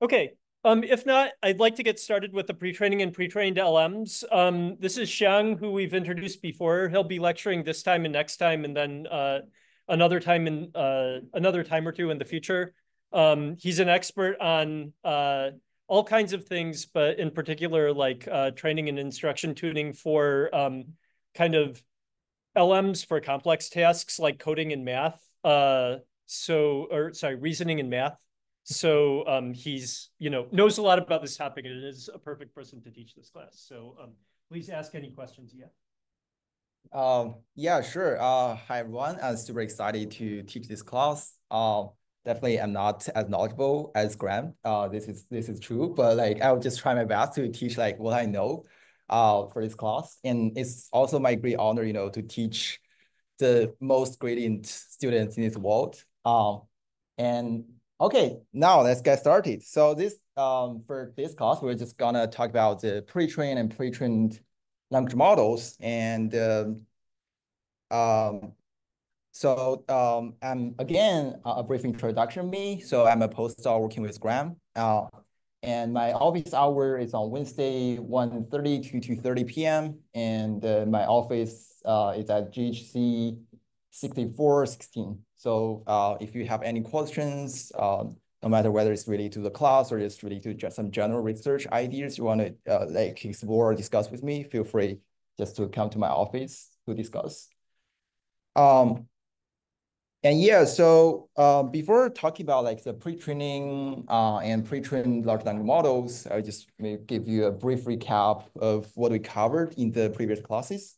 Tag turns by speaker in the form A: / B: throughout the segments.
A: Okay, um, if not, I'd like to get started with the pre-training and pre-trained LMs. Um, this is Xiang, who we've introduced before. He'll be lecturing this time and next time, and then uh, another time in uh, another time or two in the future. Um, he's an expert on uh, all kinds of things, but in particular, like uh, training and instruction tuning for um, kind of LMs for complex tasks like coding and math. Uh, so, or sorry, reasoning and math. So um, he's, you know, knows a lot about this topic and is a perfect person to teach this class. So um, please ask any questions
B: have. Um, yeah, sure. Uh, hi, everyone. I'm super excited to teach this class. Uh, definitely I'm not as knowledgeable as Graham. Uh, this is this is true, but like I'll just try my best to teach like what I know uh, for this class. And it's also my great honor, you know, to teach the most brilliant students in this world. Um, and Okay, now let's get started. So this um, for this class, we're just gonna talk about the pre-trained and pre-trained language models. And um, um, so um, I'm again a brief introduction me. So I'm a postdoc working with Graham. Uh, and my office hour is on Wednesday, 1.30 to 2.30 p.m. And uh, my office uh, is at GHC 6416. So uh, if you have any questions, uh, no matter whether it's related to the class or it's related to just some general research ideas you want to uh, like explore or discuss with me, feel free just to come to my office to discuss. Um, and yeah, so uh, before talking about like the pre-training uh, and pre-trained large language models, I just may give you a brief recap of what we covered in the previous classes.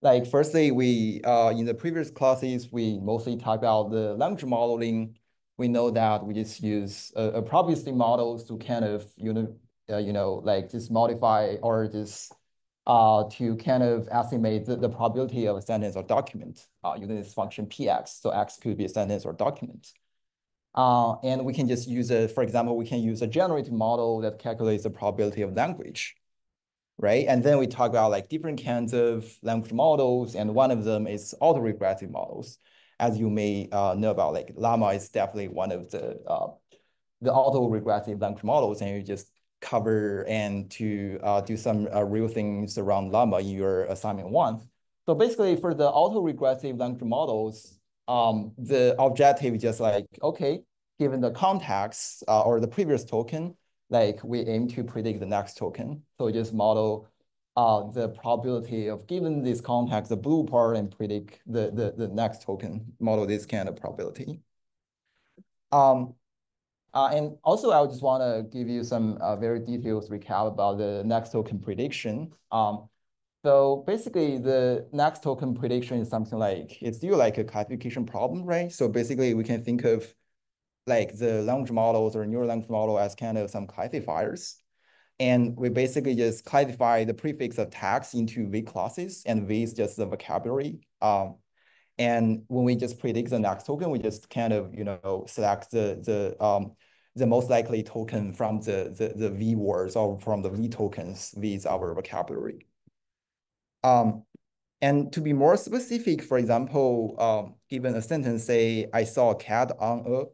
B: Like firstly, we uh, in the previous classes, we mostly talk about the language modeling. We know that we just use a, a probabilistic models to kind of, you know, uh, you know, like just modify or just uh, to kind of estimate the, the probability of a sentence or document uh, using this function px. So x could be a sentence or document. Uh, and we can just use a, for example, we can use a generative model that calculates the probability of language right? And then we talk about like different kinds of language models, and one of them is autoregressive models. As you may uh, know about, like Llama is definitely one of the uh, the autoregressive language models, and you just cover and to uh, do some uh, real things around Llama in your assignment one. So basically, for the autoregressive language models, um, the objective is just like, okay, given the context uh, or the previous token, like we aim to predict the next token. So just model uh, the probability of given this context, the blue part, and predict the, the, the next token, model this kind of probability. Um, uh, and also, I just want to give you some uh, very detailed recap about the next token prediction. Um, so basically, the next token prediction is something like, it's still like a classification problem, right? So basically, we can think of like the language models or neural language model as kind of some classifiers. And we basically just classify the prefix of text into V classes, and V is just the vocabulary. Um, and when we just predict the next token, we just kind of, you know, select the the um, the most likely token from the, the, the V words or from the V tokens. V is our vocabulary. Um, and to be more specific, for example, um, given a sentence, say, I saw a cat on a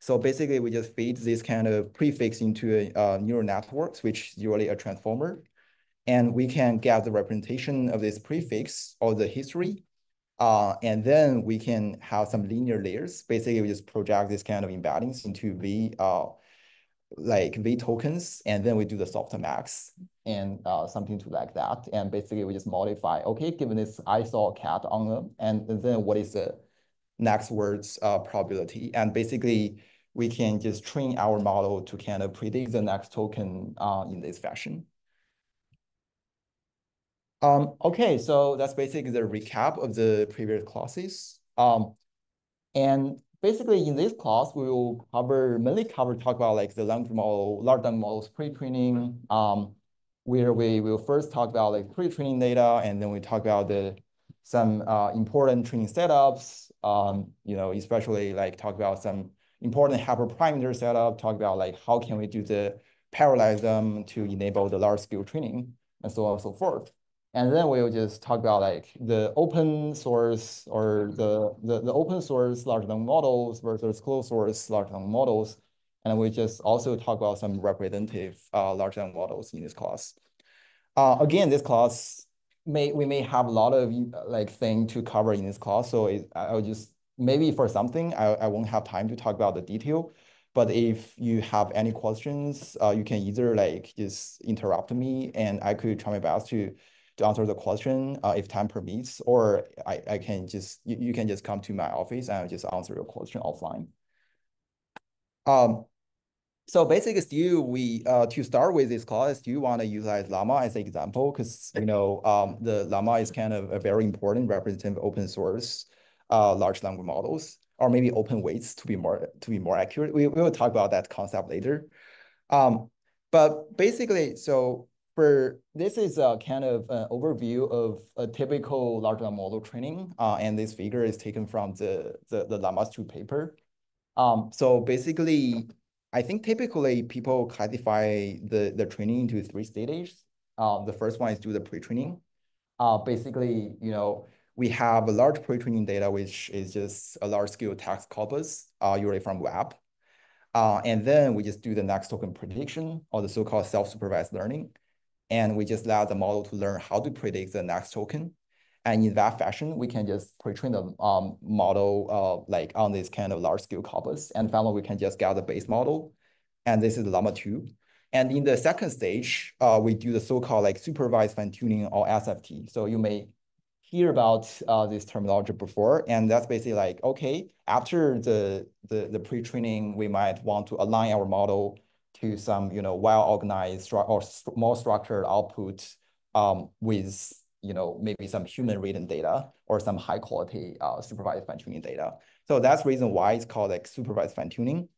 B: so basically, we just feed this kind of prefix into a, uh, neural networks, which is usually a transformer. And we can get the representation of this prefix or the history. Uh, and then we can have some linear layers. Basically, we just project this kind of embeddings into V, uh, like V tokens, and then we do the softmax and uh, something to like that. And basically, we just modify, okay, given this, I saw a cat on them, and then what is the next word's uh, probability? And basically, we can just train our model to kind of predict the next token uh, in this fashion. Um, okay, so that's basically the recap of the previous classes. Um, and basically in this class, we will cover, mainly cover, talk about like the language model, large language models pre-training, um, where we will first talk about like pre-training data, and then we talk about the some uh, important training setups, um, you know, especially like talk about some important hyperparameter setup, talk about like how can we do the parallelism to enable the large scale training and so on and so forth. And then we'll just talk about like the open source or the, the, the open source large language models versus closed source large language models. And we just also talk about some representative uh, large language models in this class. Uh, again, this class may we may have a lot of like thing to cover in this class, so it, I'll just maybe for something I, I won't have time to talk about the detail. But if you have any questions, uh, you can either like just interrupt me and I could try my best to to answer the question uh, if time permits, or I, I can just you, you can just come to my office and I'll just answer your question offline. Um, so basically, still we uh, to start with this class, do you want to utilize Llama as an example? Because you know um, the Llama is kind of a very important representative open source uh, large language models, or maybe open weights to be more to be more accurate. We, we will talk about that concept later. Um, but basically, so for this is a kind of an overview of a typical large language model training, uh, and this figure is taken from the the, the 2 paper. Um, so basically, I think typically people classify the, the training into three stages. Uh, the first one is do the pre-training. Uh, basically, you know, we have a large pre-training data, which is just a large scale text corpus, uh, usually from web. Uh, and then we just do the next token prediction or the so-called self-supervised learning. And we just allow the model to learn how to predict the next token. And in that fashion, we can just pre-train the um, model uh, like on this kind of large scale corpus. And finally, we can just get the base model. And this is Llama 2. And in the second stage, uh, we do the so-called like supervised fine tuning or SFT. So you may hear about uh, this terminology before. And that's basically like, okay, after the, the, the pre-training, we might want to align our model to some, you know, well-organized or more structured output um, with you know, maybe some human written data or some high quality uh, supervised fine tuning data. So that's the reason why it's called like supervised fine tuning.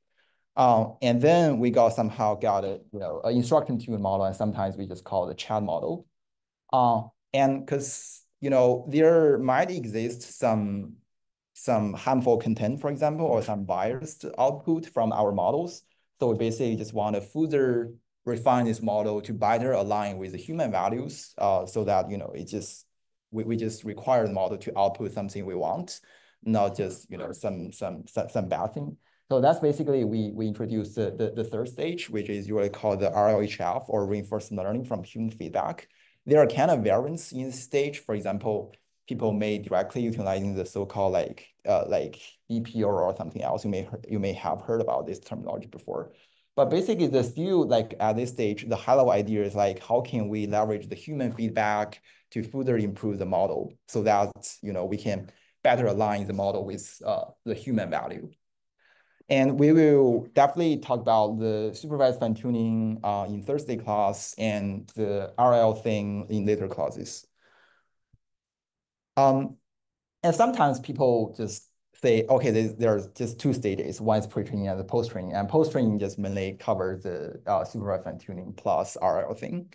B: Um, and then we got somehow got a, you know, an instruction tune model, and sometimes we just call it a chat model. Uh, and because, you know, there might exist some, some harmful content, for example, or some biased output from our models. So we basically just want to further refine this model to better align with the human values uh, so that, you know, it just, we, we just require the model to output something we want, not just, you know, some, some, some, some bad thing. So that's basically, we, we introduced the, the, the third stage, which is usually called the RLHF or reinforcement learning from human feedback. There are kind of variants in this stage. For example, people may directly utilizing the so-called like uh, like BP or, or something else. You may you may have heard about this terminology before. But basically, the still like at this stage, the high level idea is like, how can we leverage the human feedback to further improve the model so that, you know, we can better align the model with uh, the human value. And we will definitely talk about the supervised fine tuning uh, in Thursday class and the RL thing in later classes. Um, and sometimes people just say, okay, there's, there's just two stages. One is pre-training and the post-training. And post-training just mainly covers the uh, supervised fine tuning plus RL thing.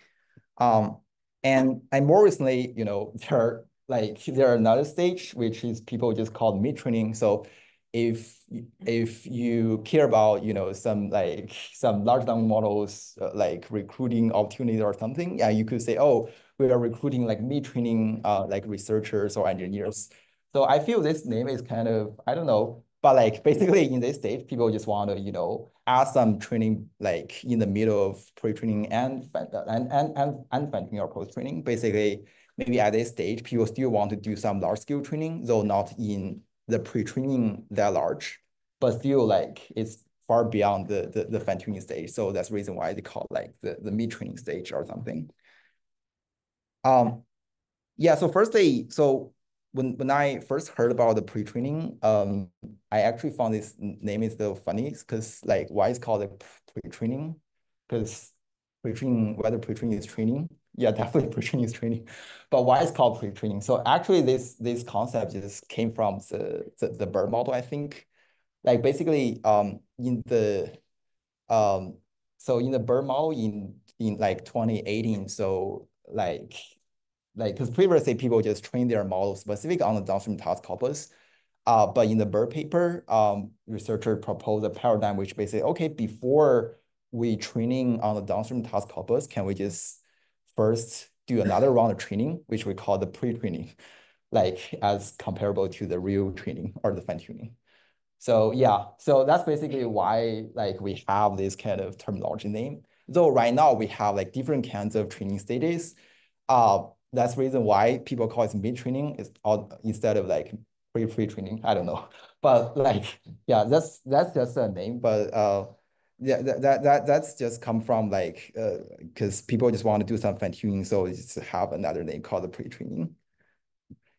B: Um, and and more recently, you know, there are like there are another stage which is people just call mid-training. So if if you care about you know some like some large language models uh, like recruiting opportunities or something, yeah, you could say, oh, we are recruiting like mid-training uh, like researchers or engineers. So I feel this name is kind of, I don't know, but like basically in this stage, people just want to, you know, add some training like in the middle of pre-training and and and and and training or post-training. Basically, maybe at this stage, people still want to do some large scale training, though not in the pre-training that large, but still like it's far beyond the the, the fine tuning stage. So that's the reason why they call like the, the mid training stage or something. Um yeah, so firstly, so when when I first heard about the pre-training, um, I actually found this name is the funny because like why it's called a pre-training? Because pre-training, whether pre-training is training, yeah, definitely pre-training is training, but why it's called pre-training? So actually, this this concept just came from the the, the BERT model, I think. Like basically, um, in the um, so in the BERT model in in like 2018, so like like because previously people just train their model specific on the downstream task corpus. Uh, but in the BERT paper, um, researcher proposed a paradigm which basically, okay, before we training on the downstream task corpus, can we just first do another round of training, which we call the pre-training, like as comparable to the real training or the fine tuning. So yeah, so that's basically why like we have this kind of terminology name. Though right now we have like different kinds of training stages. Uh, that's the reason why people call it mid-training is all instead of like pre-pre-training. I don't know, but like yeah, that's that's just a name. But uh, yeah, that that, that that's just come from like uh, because people just want to do some fine tuning, so just have another name called the pre-training.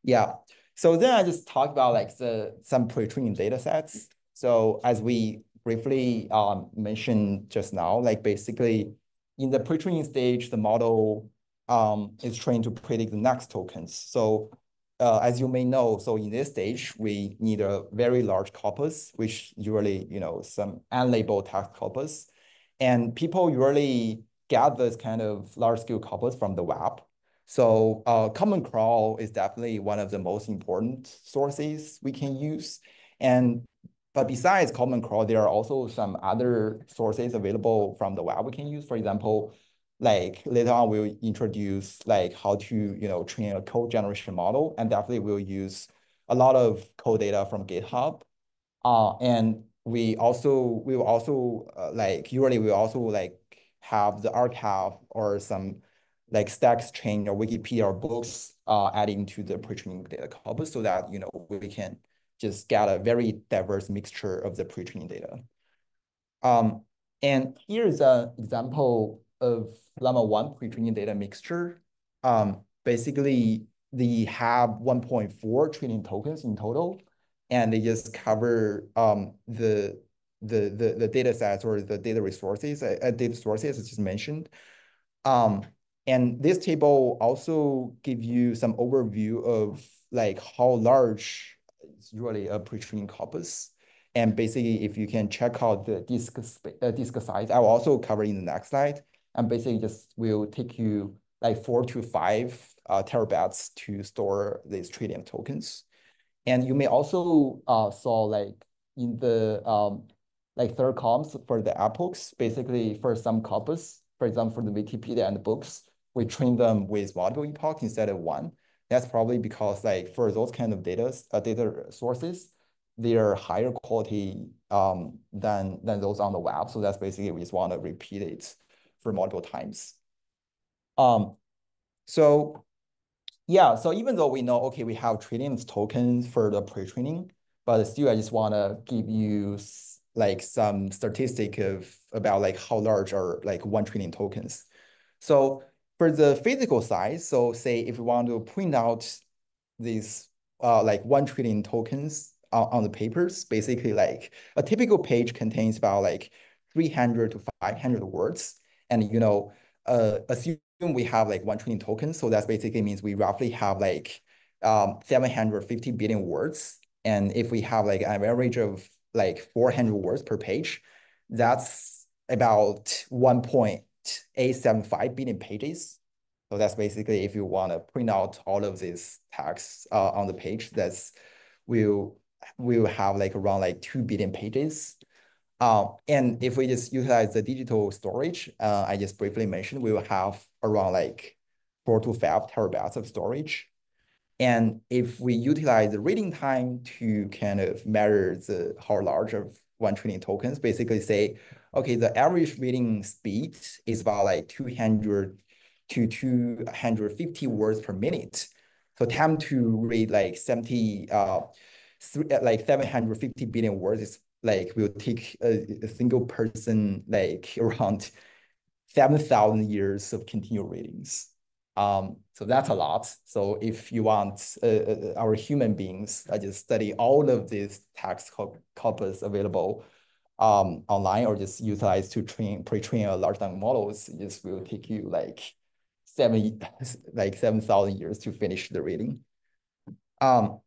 B: Yeah. So then I just talked about like the some pre-training data sets. So as we briefly um, mentioned just now, like basically in the pre-training stage, the model um, is trained to predict the next tokens. So uh, as you may know, so in this stage, we need a very large corpus, which usually, you know, some unlabeled text corpus. And people usually get this kind of large scale corpus from the web. So uh, Common Crawl is definitely one of the most important sources we can use. And but besides Common Crawl, there are also some other sources available from the web we can use. For example, like later on we'll introduce like how to you know train a code generation model, and definitely we'll use a lot of code data from GitHub. Uh, and we also we will also uh, like usually we also like have the arXiv or some like Stack Exchange or Wikipedia or books uh, adding to the pre-training data corpus so that, you know, we can just get a very diverse mixture of the pre-training data. Um, and here's an example of Llama 1 pre-training data mixture. Um, basically, they have 1.4 trillion tokens in total, and they just cover um, the, the, the, the data sets or the data resources, uh, data sources, as just mentioned. Um, and this table also give you some overview of like how large is really a pre-training corpus. And basically, if you can check out the disk, uh, disk size, I will also cover in the next slide. And basically just will take you like four to five uh, terabytes to store these trillion tokens. And you may also uh, saw like in the um, like third columns for the epochs, basically for some corpus, for example, for the Wikipedia and the books, we train them with multiple epochs instead of one. That's probably because like for those kind of data, uh, data sources, they're higher quality um, than, than those on the web. So that's basically we just want to repeat it for multiple times. Um, so yeah, so even though we know, okay, we have trillions tokens for the pre-training, but still I just want to give you like some statistic of about like how large are like 1 trillion tokens. So for the physical size, so say if we want to print out these uh, like 1 trillion tokens on, on the papers, basically like a typical page contains about like 300 to 500 words. And, you know, uh, assume we have like 1 trillion tokens. So that basically means we roughly have like um, 750 billion words. And if we have like an average of like 400 words per page, that's about 1 point 875 billion pages. So that's basically if you want to print out all of these text uh, on the page, that's will will have like around like 2 billion pages. Um, and if we just utilize the digital storage, uh, I just briefly mentioned, we will have around like four to five terabytes of storage. And if we utilize the reading time to kind of measure the how large of 1 trillion tokens, basically say, okay, the average reading speed is about like 200 to 250 words per minute. So time to read like 70, uh, uh, like 750 billion words is like will take a, a single person like around 7,000 years of continual readings. Um, so that's a lot. So if you want uh, uh our human beings, I just study all of these text corpus available um, online or just utilize to train pre-train a large language models, it just will take you like seven like seven thousand years to finish the reading. Um,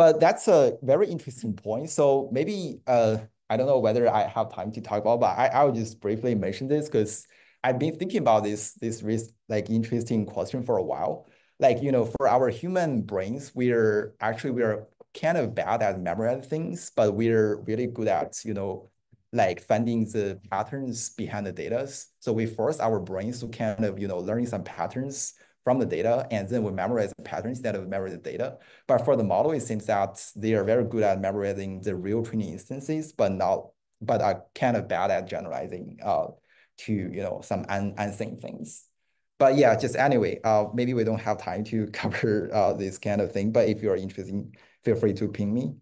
B: but that's a very interesting point. So maybe uh, I don't know whether I have time to talk about, but I I will just briefly mention this because I've been thinking about this this like interesting question for a while. Like you know, for our human brains, we're actually we're kind of bad at memorizing things, but we're really good at, you know, like finding the patterns behind the data. So we force our brains to kind of, you know, learning some patterns from the data, and then we memorize the pattern instead of memory the data. But for the model, it seems that they are very good at memorizing the real training instances, but not but are kind of bad at generalizing uh, to you know some un unseen things. But yeah, just anyway, uh, maybe we don't have time to cover uh, this kind of thing. But if you're interested, feel free to ping me.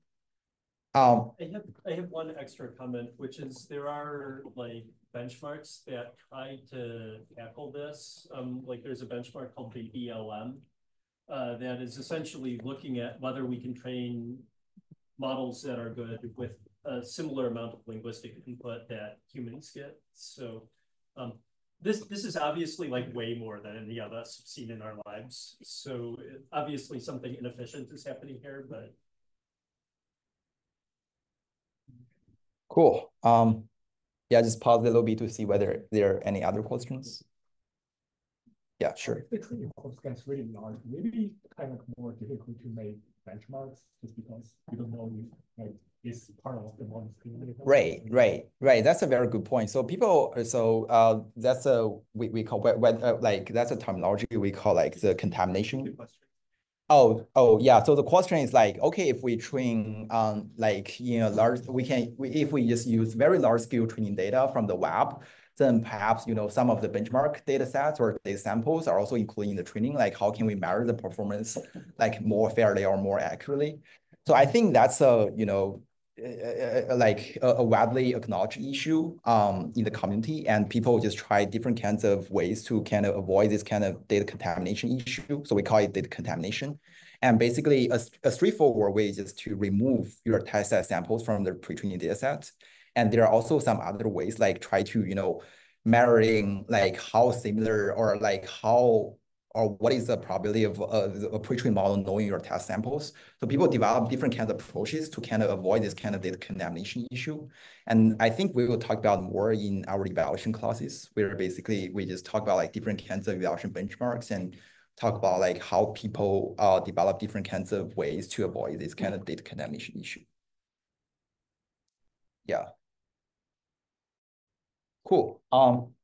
A: Um, I have I have one extra comment, which is there are like benchmarks that try to tackle this. Um, like there's a benchmark called the BabyLM uh, that is essentially looking at whether we can train models that are good with a similar amount of linguistic input that humans get. So um, this this is obviously like way more than any of us have seen in our lives. So it, obviously something inefficient is happening here, but
B: cool. Um, yeah, just pause a little bit to see whether there are any other questions. Yeah, sure.
C: The training cost gets really large. Maybe kind of more difficult to make benchmarks just because you don't know if like is part of the model
B: Right, right, right. That's a very good point. So people, so uh, that's a we, we call when uh, like that's a terminology we call like the contamination. Oh, oh yeah. So the question is like, okay, if we train on like you know large, we can we, if we just use very large scale training data from the web, then perhaps you know some of the benchmark data sets or data samples are also including the training. Like how can we measure the performance like more fairly or more accurately? So I think that's a you know uh, like a, a, widely acknowledged issue um, in the community, and people just try different kinds of ways to kind of avoid this kind of data contamination issue. So we call it data contamination. And basically, a, a straightforward way is just to remove your test set samples from the pre-training data set. And there are also some other ways, like try to, you know, mirroring like how similar or like how or what is the probability of uh, a pre-trained model knowing your test samples. So people develop different kinds of approaches to kind of avoid this kind of data contamination issue. And I think we will talk about more in our evaluation classes, where basically we just talk about like different kinds of evaluation benchmarks and talk about like how people uh, develop different kinds of ways to avoid this kind of data contamination issue. Yeah. Cool. Um,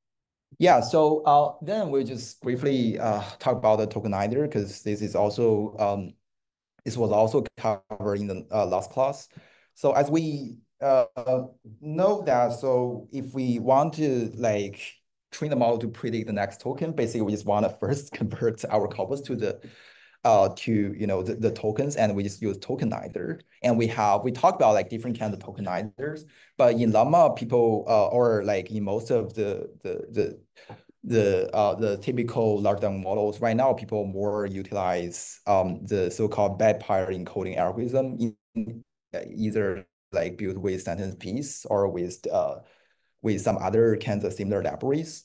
B: yeah, so uh, then we'll just briefly uh, talk about the tokenizer because this is also um, this was also covered in the uh, last class. So as we uh, know that, so if we want to like train the model to predict the next token, basically we just want to first convert our corpus to the to you know the, the tokens and we just use tokenizer and we have we talk about like different kinds of tokenizers but in llama people uh, or like in most of the the the the uh the typical large language models right now people more utilize um the so-called byte pair encoding algorithm in, either like built with SentencePiece or with uh with some other kinds of similar libraries.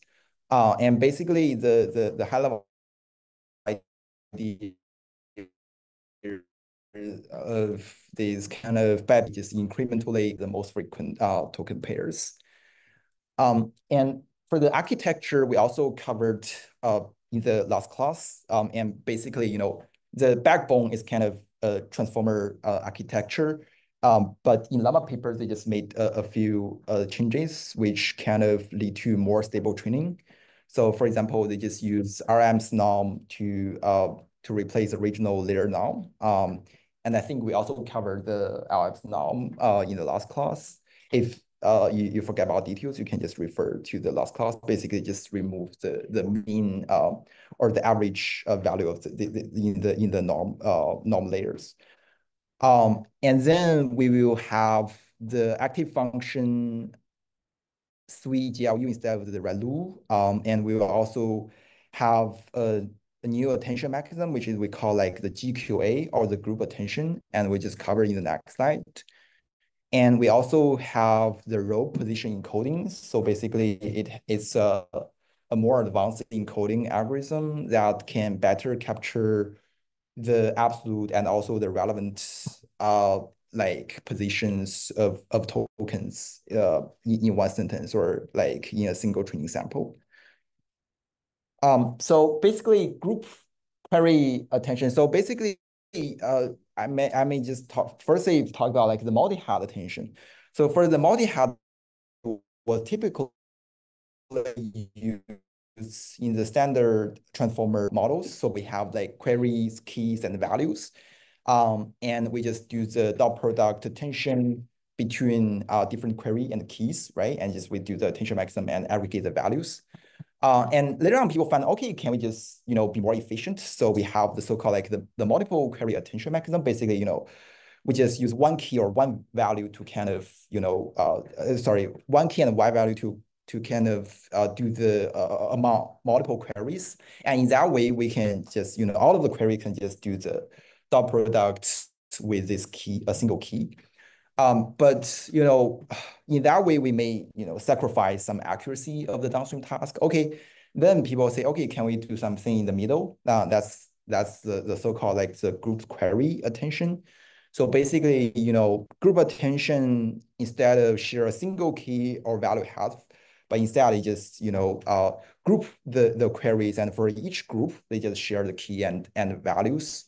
B: Uh and basically the the the high level idea of these kind of bad incrementally the most frequent uh, token pairs. Um, and for the architecture, we also covered uh, in the last class. Um, and basically, you know, the backbone is kind of a transformer uh, architecture. Um, but in Llama papers, they just made a, a few uh, changes, which kind of lead to more stable training. So for example, they just use RMSNorm to uh, to replace the original layer norm. Um, and I think we also covered the LX norm uh, in the last class. If uh, you, you forget about details, you can just refer to the last class. Basically, just remove the the mean uh, or the average uh, value of the, the, the, in the in the norm uh, norm layers. Um, and then we will have the active function SwiGLU instead of the ReLU. Um, and we will also have a a new attention mechanism, which is we call like the GQA or the group attention, and we just cover in the next slide. And we also have the RoPE position encoding. So basically it, it's a, a more advanced encoding algorithm that can better capture the absolute and also the relevant uh, like positions of, of tokens uh, in, in one sentence or like in a single training sample. Um, so basically group query attention. So basically, uh, I may I may just talk firstly talk about like the multi-head attention. So for the multi-head was typically used in the standard transformer models. So we have like queries, keys, and values. Um, and we just do the dot product attention between uh, different query and keys, right? And just we do the attention maximum and aggregate the values. Uh, and later on, people find, okay, can we just, you know, be more efficient? So we have the so-called like the, the multiple query attention mechanism. Basically, you know, we just use one key or one value to kind of, you know, uh, uh sorry, one key and y value to to kind of uh, do the uh, amount multiple queries. And in that way, we can just, you know, all of the query can just do the dot product with this key, a single key. Um, but you know, in that way, we may you know sacrifice some accuracy of the downstream task. Okay, then people say, okay, can we do something in the middle? Uh, that's that's the, the so-called like the group query attention. So basically, you know, group attention instead of share a single key or value health, but instead it just you know uh, group the the queries and for each group they just share the key and and values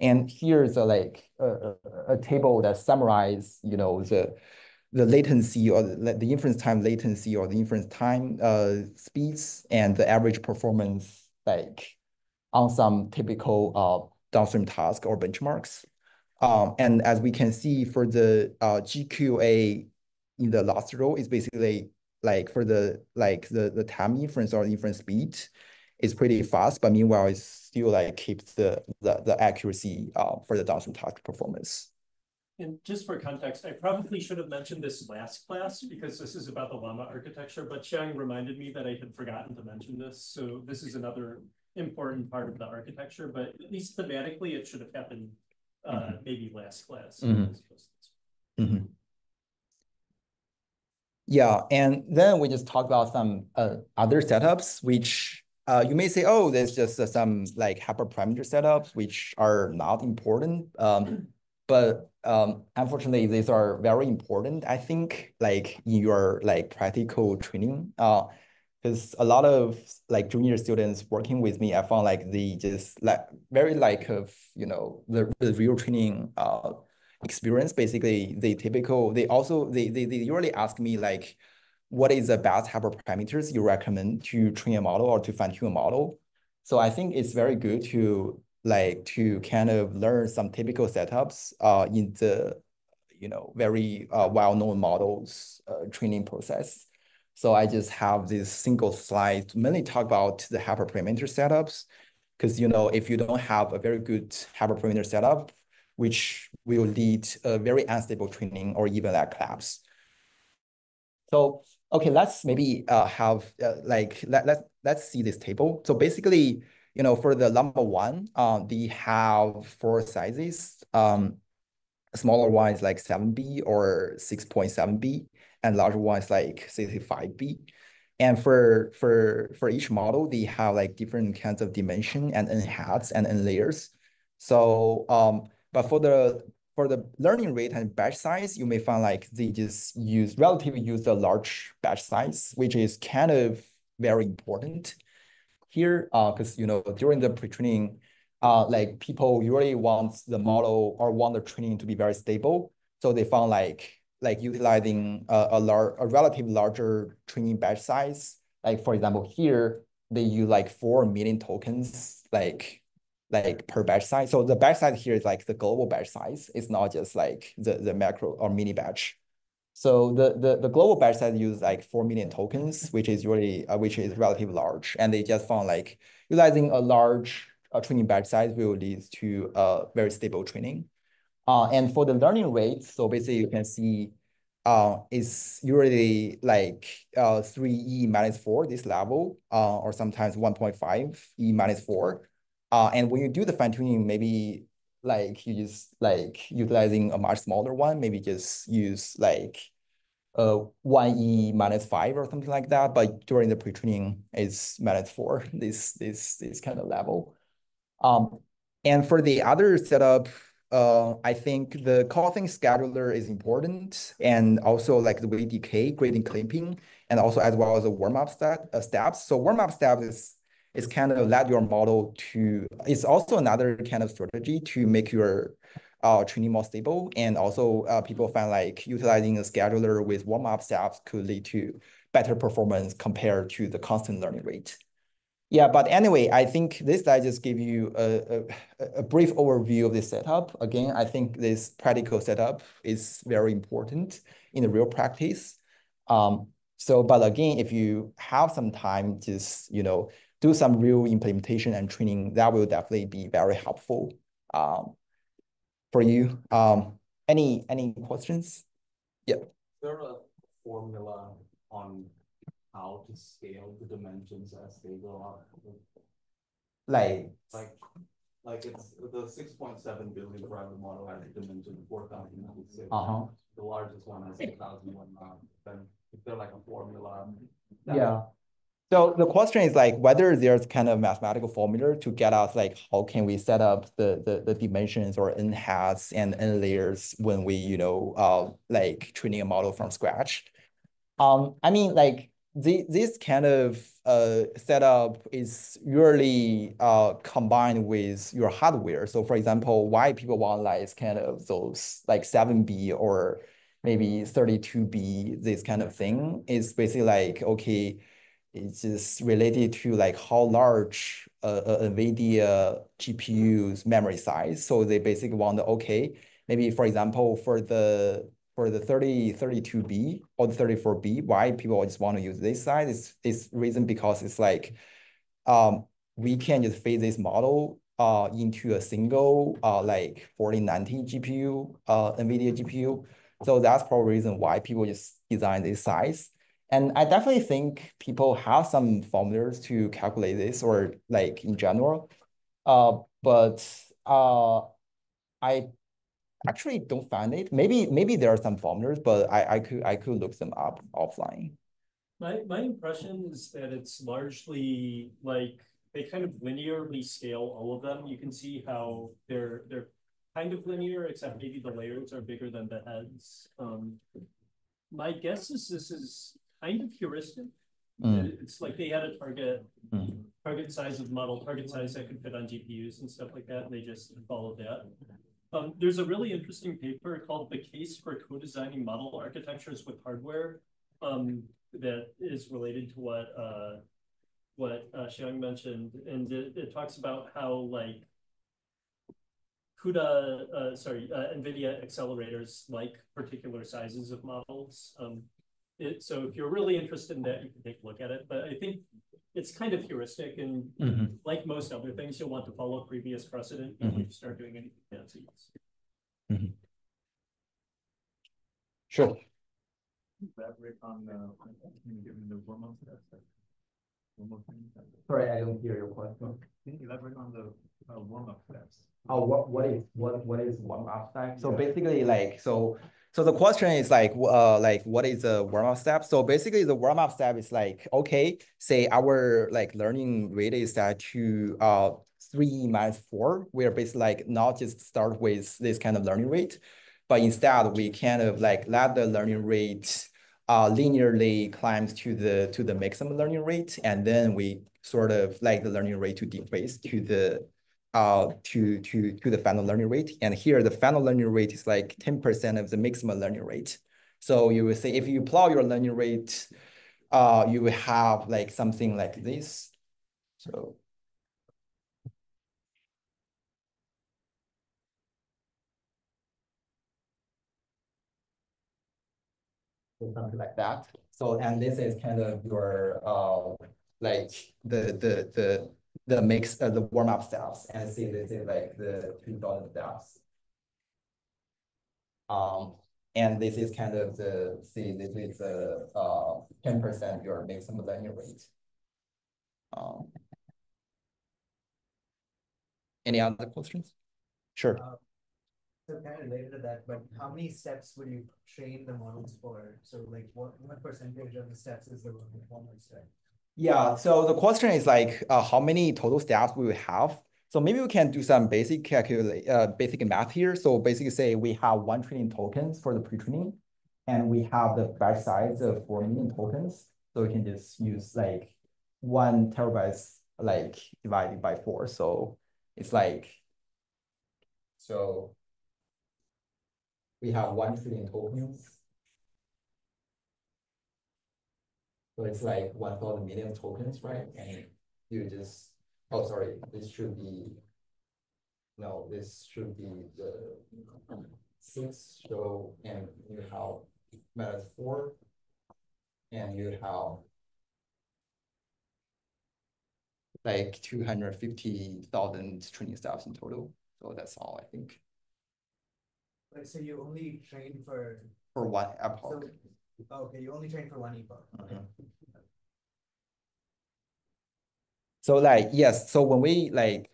B: and here's a like a, a table that summarizes, you know, the the latency or the, the inference time latency or the inference time uh, speeds and the average performance like on some typical uh, downstream task or benchmarks. Um, and as we can see for the uh, GQA in the last row is basically like for the like the the time inference or inference speed, is pretty fast, but meanwhile, it still like keeps the the, the accuracy uh, for the downstream task performance.
A: And just for context, I probably should have mentioned this last class because this is about the Llama architecture, but Xiang reminded me that I had forgotten to mention this. So this is another important part of the architecture, but at least thematically, it should have happened uh, mm -hmm. maybe last class. Mm -hmm.
B: Mm -hmm. Yeah, and then we just talked about some uh, other setups, which uh, you may say, oh, there's just uh, some like hyperparameter setups which are not important. Um, but um, unfortunately, these are very important, I think, like in your like practical training. Uh, because a lot of like junior students working with me, I found like they just like very like of you know the, the real training uh experience. Basically, they typical they also they they they usually ask me like what is the best hyperparameters you recommend to train a model or to fine tune a model. So I think it's very good to like to kind of learn some typical setups uh, in the you know very uh, well-known models uh, training process. So I just have this single slide to mainly talk about the hyperparameter setups because you know if you don't have a very good hyperparameter setup, which will lead a very unstable training or even like collapse. So okay, let's maybe uh, have uh, like let let let's see this table. So basically, you know, for the Llama one, um, they have four sizes. Um, smaller one is like seven B or six point seven B, and larger one is like sixty five B. And for for for each model, they have like different kinds of dimension and n hats and n layers. So um, but for the for the learning rate and batch size, you may find like they just use relatively use a large batch size, which is kind of very important here. Uh, because you know during the pre-training, uh, like people usually want the model or want the training to be very stable. So they found like like utilizing a, a large a relatively larger training batch size. Like for example, here they use like four million tokens, like like per batch size. So the batch size here is like the global batch size. It's not just like the, the macro or mini batch. So the, the, the global batch size use like 4 million tokens, which is really, uh, which is relatively large. And they just found like utilizing a large uh, training batch size will lead to a very stable training. Uh, and for the learning rate, so basically you can see uh, it's usually like uh, 3e minus 4, this level, uh, or sometimes 1.5 e minus 4. Uh, and when you do the fine tuning, maybe like you just like utilizing a much smaller one, maybe just use like uh 1e minus 5 or something like that. But during the pre-training, it's minus 4, this, this, this kind of level. Um, and for the other setup, uh, I think the cosine scheduler is important, and also like the weight decay, gradient clipping, and also as well as the warm-up step, uh, steps. So warm-up steps is is kind of let your model to, it's also another kind of strategy to make your uh, training more stable. And also uh, people find like utilizing a scheduler with warm-up steps could lead to better performance compared to the constant learning rate. Yeah, but anyway, I think this slide just give you a, a, a brief overview of this setup. Again, I think this practical setup is very important in the real practice. Um, so, but again, if you have some time, just, you know, do some real implementation and training, that will definitely be very helpful um, for you. Um, any, any questions? Yeah. Is
D: there a formula on how to scale the dimensions as they go up?
B: Like,
D: like, like it's the 6.7 billion private model has a dimension 4,096.
B: Uh-huh.
D: The largest one has 2,001. Then is there like a formula?
B: Yeah. So the question is like whether there's kind of mathematical formula to get us like how can we set up the the, the dimensions or n hats and n layers when we you know uh like training a model from scratch. Um, I mean like the, this kind of uh, setup is usually uh, combined with your hardware. So for example, why people want like kind of those like 7B or maybe 32B, this kind of thing is basically like, okay, it's just related to like how large a NVIDIA GPU's memory size. So they basically want, okay, maybe for example, for the for the 30, 32B or the 34B, why people just want to use this size is this reason because it's like um, we can just fit this model uh, into a single uh, like 4090 GPU, uh, NVIDIA GPU. So that's probably reason why people just design this size. And I definitely think people have some formulas to calculate this or like in general. Uh, but uh, I actually don't find it. Maybe maybe there are some formulas, but I, I could I could look them up offline.
A: My my impression is that it's largely like they kind of linearly scale all of them. You can see how they're they're kind of linear, except maybe the layers are bigger than the heads. Um, my guess is this is kind of heuristic. Mm. It's like they had a target mm. target size of model, target size that could fit on GPUs and stuff like that, and they just followed that. Um, there's a really interesting paper called The Case for Co-Designing Model Architectures with Hardware um, that is related to what uh, what uh, Xiang mentioned. And it, it, talks about how like CUDA, uh, sorry, uh, NVIDIA accelerators like particular sizes of models. Um, it, so if you're really interested in that, you can take a look at it. But I think it's kind of heuristic and mm -hmm. like most other things, you'll want to follow previous precedent before mm -hmm. you start doing anything fancy. Mm -hmm.
B: Sure.
C: Elaborate on the, given the warm-up steps.
B: Sorry, I don't hear your question.
C: Can you elaborate on the uh, warm-up steps?
B: Oh, what what is what what is warm-up steps? So yeah. basically, like so so the question is like, uh, like what is the warm-up step? So basically the warm-up step is like, okay, say our like learning rate is set to uh, three minus four. We're basically like not just start with this kind of learning rate, but instead we kind of like let the learning rate uh, linearly climbs to the to the maximum learning rate, and then we sort of like the learning rate to decrease to the uh, to, to, to the final learning rate. And here the final learning rate is like 10% of the maximum learning rate. So you will say if you plot your learning rate, uh, you will have like something like this. So. something like that. So, and this is kind of your, uh, like the, the, the, the mix uh, the warm up steps and see this is like the two dollar steps. Um, and this is kind of the see this is the uh ten percent your maximum learning rate. Um, any other questions? Sure. Uh,
E: so kind of related to that, but how many steps would you train the models for? So like what, what percentage of the steps is the one step?
B: Yeah, so the question is like uh, how many total steps we have. So maybe we can do some basic calculate, uh, basic math here. So basically say we have one trillion tokens for the pre-training and we have the batch size of 4 million tokens. So we can just use like one terabytes like divided by four. So it's like, so we have one trillion tokens So it's like 1,000 million tokens, right? And you just, oh, sorry, this should be, no, this should be the six, so, and you have minus four, and you have like two hundred fifty thousand training steps in total. So that's all I think
E: Like, so you only train for,
B: for one
E: so,
B: epoch.
E: Okay, you only train for one epoch. Okay.
B: Mhm. So like, yes, so when we like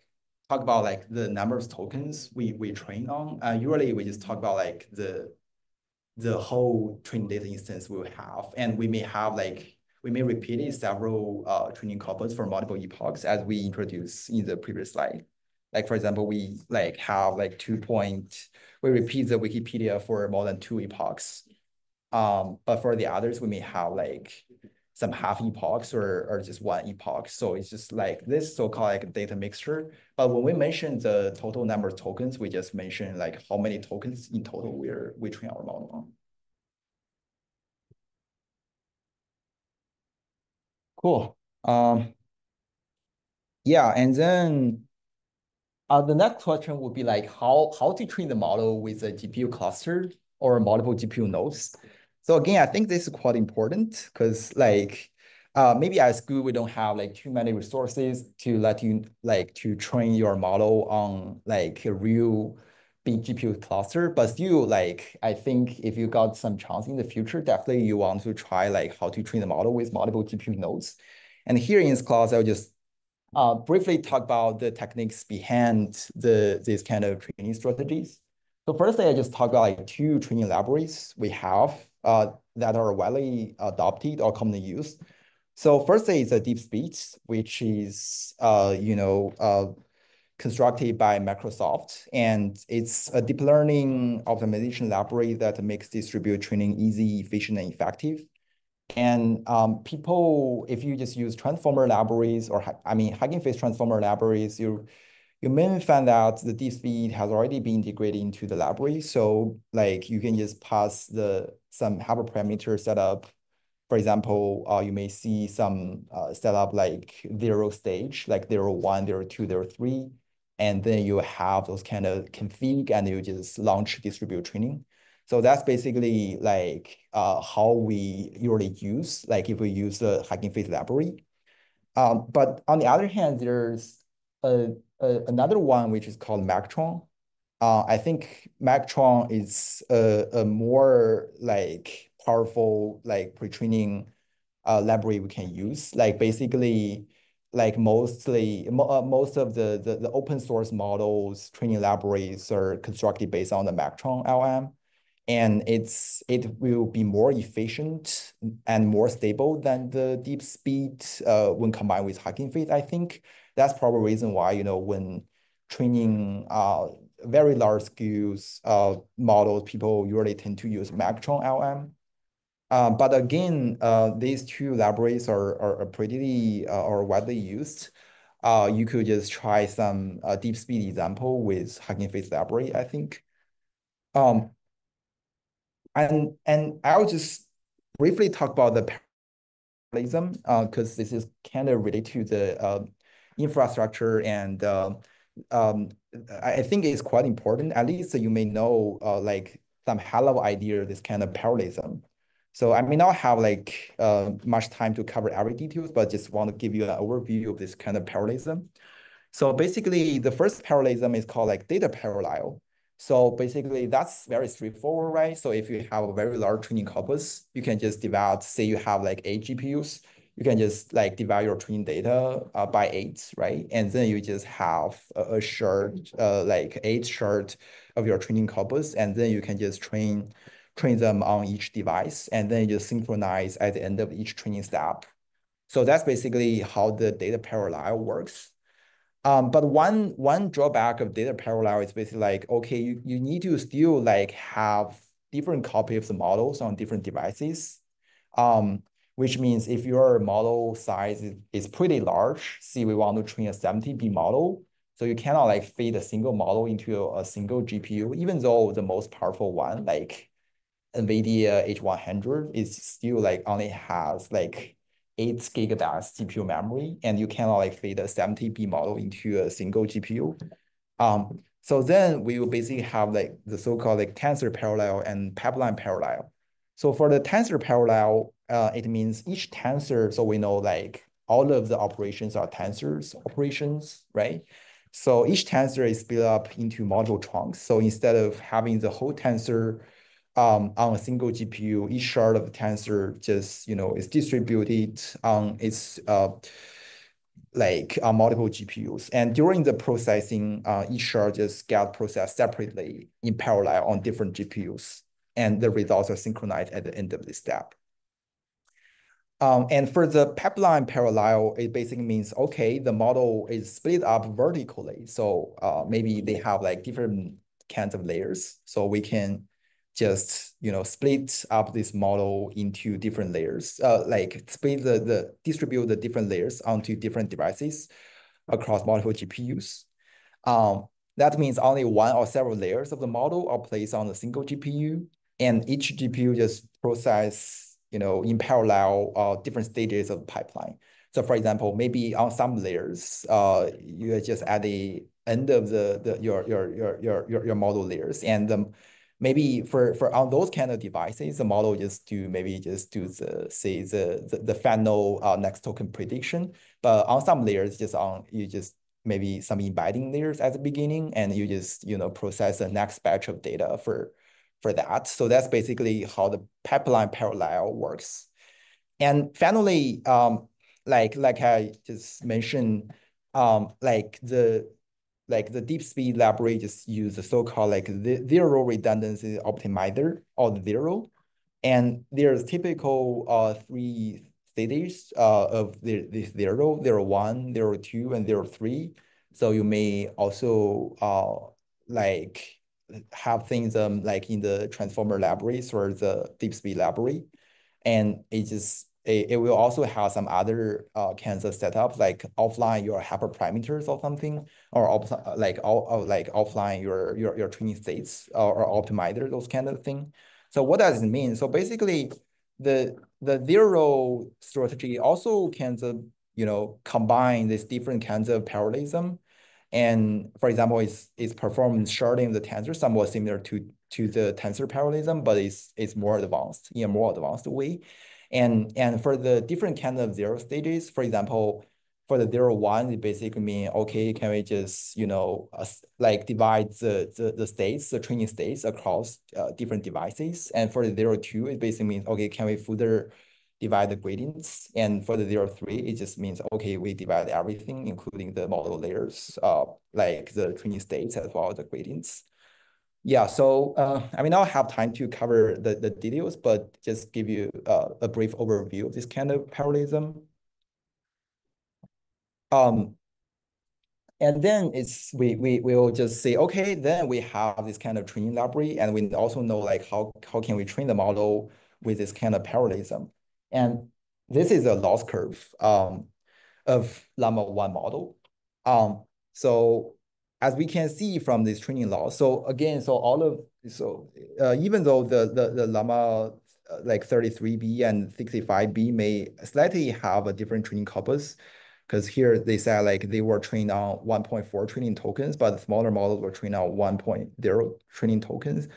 B: talk about like the number of tokens we we train on, uh, usually we just talk about like the the whole training data instance we have, and we may have like we may repeat it several uh training corpus for multiple epochs as we introduced in the previous slide. Like for example, we like have like two point, we repeat the Wikipedia for more than two epochs. Um, but for the others, we may have like some half epochs or, or just one epoch. So it's just like this so-called like data mixture. But when we mention the total number of tokens, we just mention like how many tokens in total we're we train our model on. Cool. Um, yeah, and then uh, the next question would be like how how to train the model with a GPU cluster or multiple GPU nodes. So again, I think this is quite important because like uh, maybe at school we don't have like too many resources to let you like to train your model on like a real big GPU cluster, but still like I think if you got some chance in the future, definitely you want to try like how to train the model with multiple GPU nodes. And here in this class, I'll just uh, briefly talk about the techniques behind the these kind of training strategies. So firstly, I just talk about like two training libraries we have that are widely adopted or commonly used. So firstly is a DeepSpeed, which is uh, you know uh, constructed by Microsoft, and it's a deep learning optimization library that makes distributed training easy, efficient, and effective. And um, people, if you just use transformer libraries or I mean Hugging Face transformer libraries, you you may find that the DeepSpeed has already been integrated into the library. So like you can just pass the some hyperparameter setup. For example, uh, you may see some uh, setup like zero stage, like zero one, zero two, zero three, and then you have those kind of config and you just launch distribute training. So that's basically like uh, how we usually use, like if we use the Hugging Face library. Um, but on the other hand, there's a, a, another one which is called Megatron. Uh, I think Megatron is a, a more like powerful like pre-training uh, library we can use. Like basically, like mostly uh, most of the, the the open source models training libraries are constructed based on the Megatron LM and it's it will be more efficient and more stable than the DeepSpeed uh, when combined with Hugging Face. I think that's probably the reason why you know when training uh very large scales uh models, people usually tend to use Megatron LM. Uh, but again, uh, these two libraries are are, are pretty uh, are widely used. Uh, you could just try some uh, DeepSpeed example with Hugging Face library, I think. Um, and and I'll just briefly talk about the parallelism because uh, this is kind of related to the uh, infrastructure and uh, um, I think it's quite important. At least you may know uh, like some high level idea this kind of parallelism. So I may not have like uh, much time to cover every details, but just want to give you an overview of this kind of parallelism. So basically, the first parallelism is called like data parallel. So basically that's very straightforward, right? So if you have a very large training corpus, you can just divide, say you have like eight GPUs, you can just like divide your training data uh, by eight, right? And then you just have a, a shard, uh, like eight shard of your training corpus, and then you can just train train them on each device, and then you just synchronize at the end of each training step. So that's basically how the data parallel works. Um, but one one drawback of data parallel is basically like, okay, you, you need to still like have different copy of the models on different devices. Um, which means if your model size is, is pretty large, see we want to train a 70B model, so you cannot like feed a single model into a, a single GPU, even though the most powerful one, like NVIDIA H100 is still like only has like eight gigabytes GPU memory, and you cannot like fit a 70B model into a single GPU. Um, so then we will basically have like the so-called like tensor parallel and pipeline parallel. So for the tensor parallel, uh, it means each tensor, so we know like all of the operations are tensors operations, right? So each tensor is split up into module trunks. So instead of having the whole tensor um, on a single GPU, each shard of the tensor just, you know, is distributed on its uh, like on multiple GPUs. And during the processing, uh, each shard just get processed separately in parallel on different GPUs. And the results are synchronized at the end of this step. Um, and for the pipeline parallel, it basically means, okay, the model is split up vertically. So uh, maybe they have like different kinds of layers. So we can just, you know, split up this model into different layers, uh, like split the, the, distribute the different layers onto different devices across multiple GPUs. Um, that means only one or several layers of the model are placed on a single GPU, and each GPU just process you know, in parallel, uh, different stages of pipeline. So for example, maybe on some layers, uh, you are just at the end of the, the your, your, your, your, your model layers. And um, maybe for, for on those kind of devices, the model just do maybe just do the, say, the, the, the final uh, next token prediction. But on some layers, just on, you just maybe some embedding layers at the beginning, and you just, you know, process the next batch of data for, for that. So that's basically how the pipeline parallel works. And finally, um, like like I just mentioned, um, like the like the DeepSpeed library just use the so-called like the zero redundancy optimizer or zero. And there's typical uh, three stages uh, of the, the zero, zero one, zero two, and zero three. So you may also uh, like have things um like in the transformer libraries or the DeepSpeed library. And it just it, it will also have some other uh, kinds of setups like offline your hyperparameters or something, or op like all uh, like offline your your your training states or, or optimizer, those kind of thing. So what does it mean? So basically, the the zero strategy also can you know combine these different kinds of parallelism and for example, it's, it's performed sharding the tensor somewhat similar to, to the tensor parallelism, but it's, it's more advanced in a more advanced way. And, and for the different kind of zero stages, for example, for the zero one, it basically mean, okay, can we just, you know, uh, like divide the, the, the states, the training states across uh, different devices. And for the zero two, it basically means, okay, can we further divide the gradients. And for the zero three, it just means, okay, we divide everything, including the model layers, uh, like the training states as well as the gradients. Yeah, so uh, I mean, I'll have time to cover the, the details, but just give you uh, a brief overview of this kind of parallelism. Um, and then it's we we will just say, okay, then we have this kind of training library, and we also know like how how can we train the model with this kind of parallelism. And this is a loss curve um, of Llama 1 model. Um, so as we can see from this training loss, so again, so all of, so uh, even though the, the, the Llama uh, like 33B and 65B may slightly have a different training corpus, because here they said like they were trained on 1.4 trillion tokens, but the smaller models were trained on 1.0 trillion tokens.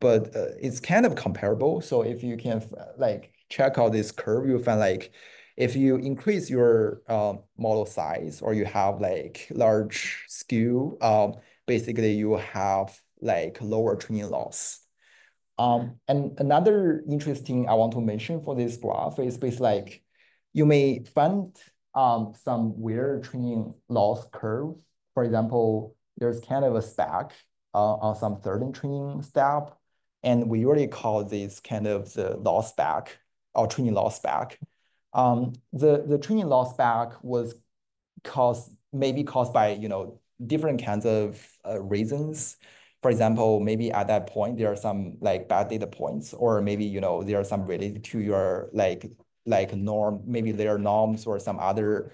B: But uh, it's kind of comparable. So if you can like check out this curve, you'll find like if you increase your um, model size or you have like large skew, um, basically you have like lower training loss. Um, and another interesting I want to mention for this graph is basically like you may find um, some weird training loss curve. For example, there's kind of a stack uh, on some certain training step, and we usually call this kind of the loss back or training loss back. Um, the, the training loss back was caused, maybe caused by, you know, different kinds of uh, reasons. For example, maybe at that point, there are some like bad data points, or maybe, you know, there are some related to your like, like norm, maybe there are norms or some other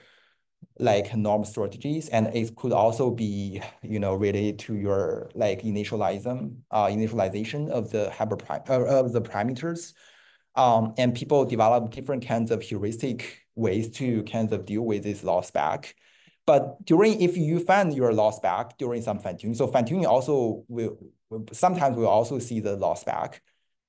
B: like norm strategies and it could also be you know related to your like initialism uh initialization of the hyper uh, of the parameters Um, and people develop different kinds of heuristic ways to kind of deal with this loss back. But during, if you find your loss back during some fine tuning, so fine tuning also will, sometimes we'll also see the loss back.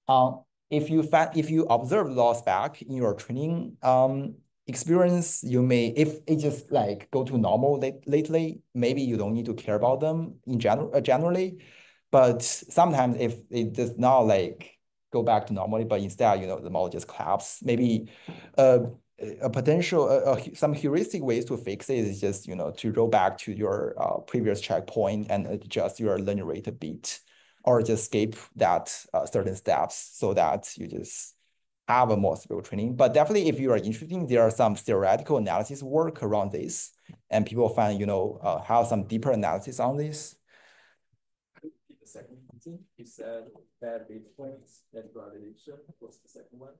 B: Um, if you find, if you observe loss back in your training um, experience, you may, if it just like go to normal late, lately, maybe you don't need to care about them in general, uh, generally. But sometimes if it does not like go back to normally, but instead, you know, the model just collapse, maybe uh, a potential, uh, some heuristic ways to fix it is just, you know, to roll back to your uh, previous checkpoint and adjust your learning rate a bit, or just skip that uh, certain steps so that you just have a more stable training. But definitely, if you are interested, there are some theoretical analysis work around this, and people find, you know, uh, have some deeper analysis on this.
F: The second thing you said bad points and validation. What's the second one?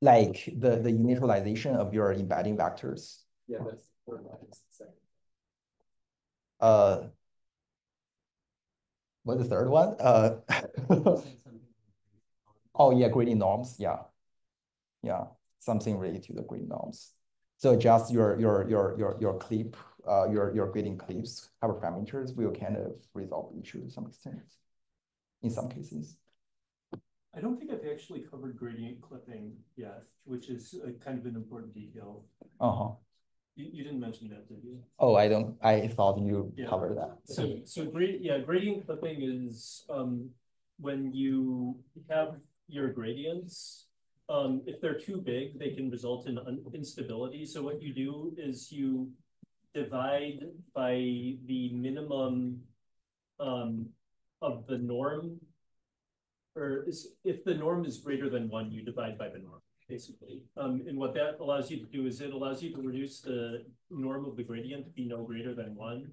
B: Like the the initialization of your embedding vectors.
F: Yeah, that's the third one. Second.
B: Uh, what's the third one? Uh, oh yeah, gradient norms. Yeah yeah, something related to the grid norms. So just your your your your your clip, uh, your your gradient clips hyperparameters will kind of resolve the issue to some extent. In some cases.
A: I don't think I've actually covered gradient clipping yet, which is a kind of an important detail.
B: Uh huh.
A: You, you didn't mention that, did you?
B: Oh, I don't. I thought you
A: yeah.
B: covered that.
A: So so grade yeah gradient clipping is um when you have your gradients um, if they're too big, they can result in instability. So what you do is you divide by the minimum um, of the norm, or is, if the norm is greater than one, you divide by the norm, basically. Um, and what that allows you to do is it allows you to reduce the norm of the gradient to be no greater than one.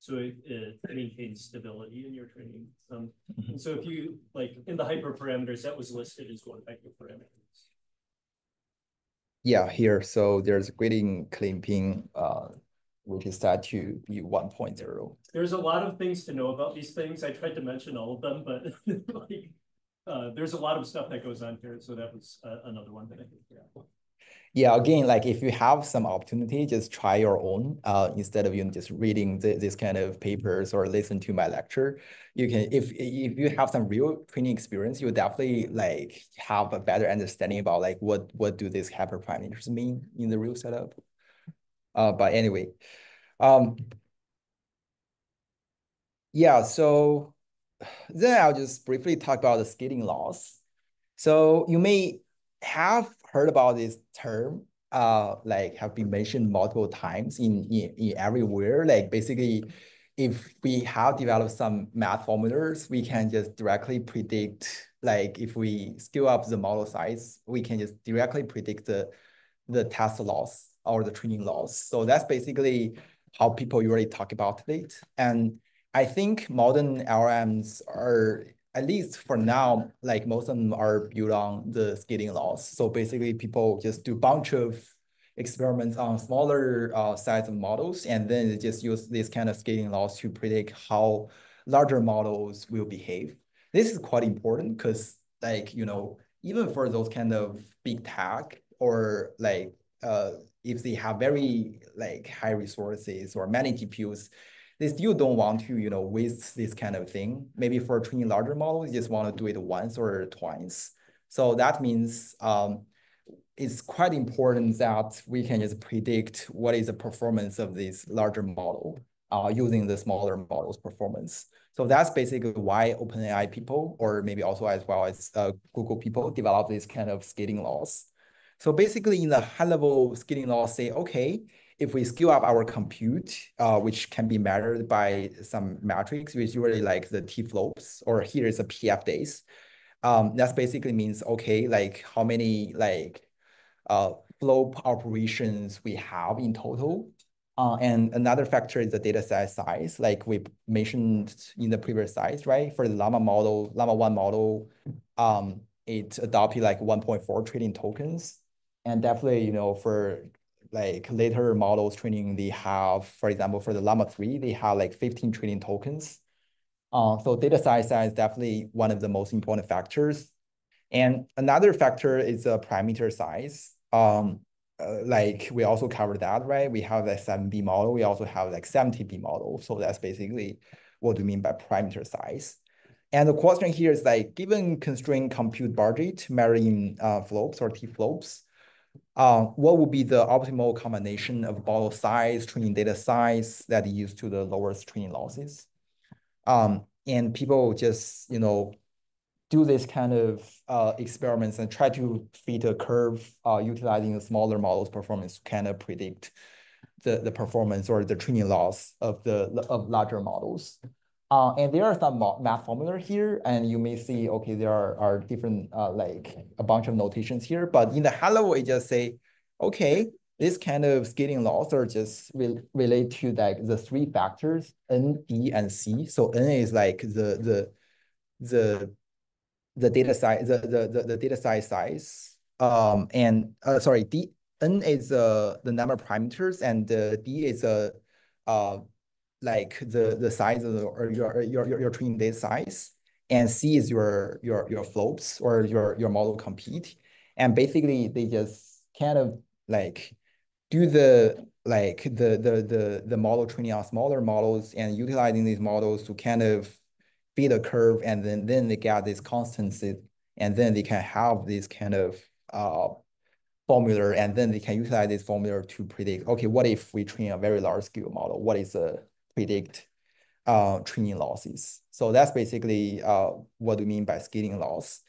A: So it, it maintains stability in your training. Um, and so if you, like in the hyperparameters, that was listed as one hyperparameter
B: yeah, here, so there's gradient clipping, uh, which is set to be 1.0.
A: There's a lot of things to know about these things. I tried to mention all of them, but like, uh, there's a lot of stuff that goes on here. So that was uh, another one that I think. Yeah
B: yeah, again, like if you have some opportunity, just try your own uh, instead of you know, just reading the, this kind of papers or listen to my lecture. You can, if if you have some real training experience, you definitely like have a better understanding about like what what do these hyperparameters mean in the real setup. Uh, but anyway, um, yeah. So then I'll just briefly talk about the scaling laws. So you may have heard about this term, uh, like have been mentioned multiple times in, in, in everywhere. Like basically, if we have developed some math formulas, we can just directly predict, like if we scale up the model size, we can just directly predict the, the test loss or the training loss. So that's basically how people usually talk about it. And I think modern LLMs are at least for now, like most of them are built on the scaling laws. So basically people just do a bunch of experiments on smaller uh, size of models, and then they just use this kind of scaling laws to predict how larger models will behave. This is quite important because like, you know, even for those kind of big tech or like uh, if they have very like high resources or many GPUs, they still don't want to, you know, waste this kind of thing. Maybe for training larger models, you just want to do it once or twice. So that means um, it's quite important that we can just predict what is the performance of this larger model uh, using the smaller model's performance. So that's basically why OpenAI people, or maybe also as well as uh, Google people, develop this kind of scaling laws. So basically in the high level scaling laws say, okay, if we scale up our compute, uh, which can be measured by some metrics, which usually like the T-flops, or here is a PF days. Um, that basically means, okay, like how many like uh, flow operations we have in total. Uh, and another factor is the data set size, like we mentioned in the previous slides, right? For the Llama model, Llama 1 model, um, it adopted like 1.4 trillion tokens. And definitely, you know, for like later models training, they have, for example, for the Llama 3, they have like 15 trillion tokens. Uh, so data size is definitely one of the most important factors. And another factor is the parameter size. Um, uh, like we also covered that, right? We have the 7B model. We also have like 70B model. So that's basically what we mean by parameter size. And the question here is like, given constrained compute budget, measuring uh, flops or T-flops, what would be the optimal combination of model size, training data size that used to the lowest training losses? Um, and people just, you know, do this kind of uh, experiments and try to fit a curve uh, utilizing a smaller model's performance to kind of predict the, the performance or the training loss of the of larger models. Uh, and there are some math formula here, and you may see, okay, there are, are different, uh, like a bunch of notations here, but in the high we just say, okay, this kind of scaling laws are just re relate to like the three factors, N, D, and C. So N is like the, the, the, the data size, the, the, the, the data size size, um, and, uh, sorry, D, N is uh, the number of parameters, and uh, D is a, uh, like the the size of the, or your your your, training data size, and C is your your your flops or your your model compete, and basically they just kind of like do the like the the the the model training on smaller models and utilizing these models to kind of feed a curve, and then then they get this constancy, and then they can have this kind of uh formula, and then they can utilize this formula to predict, okay, what if we train a very large scale model? What is the predict uh, training losses. So that's basically uh, what we mean by scaling laws.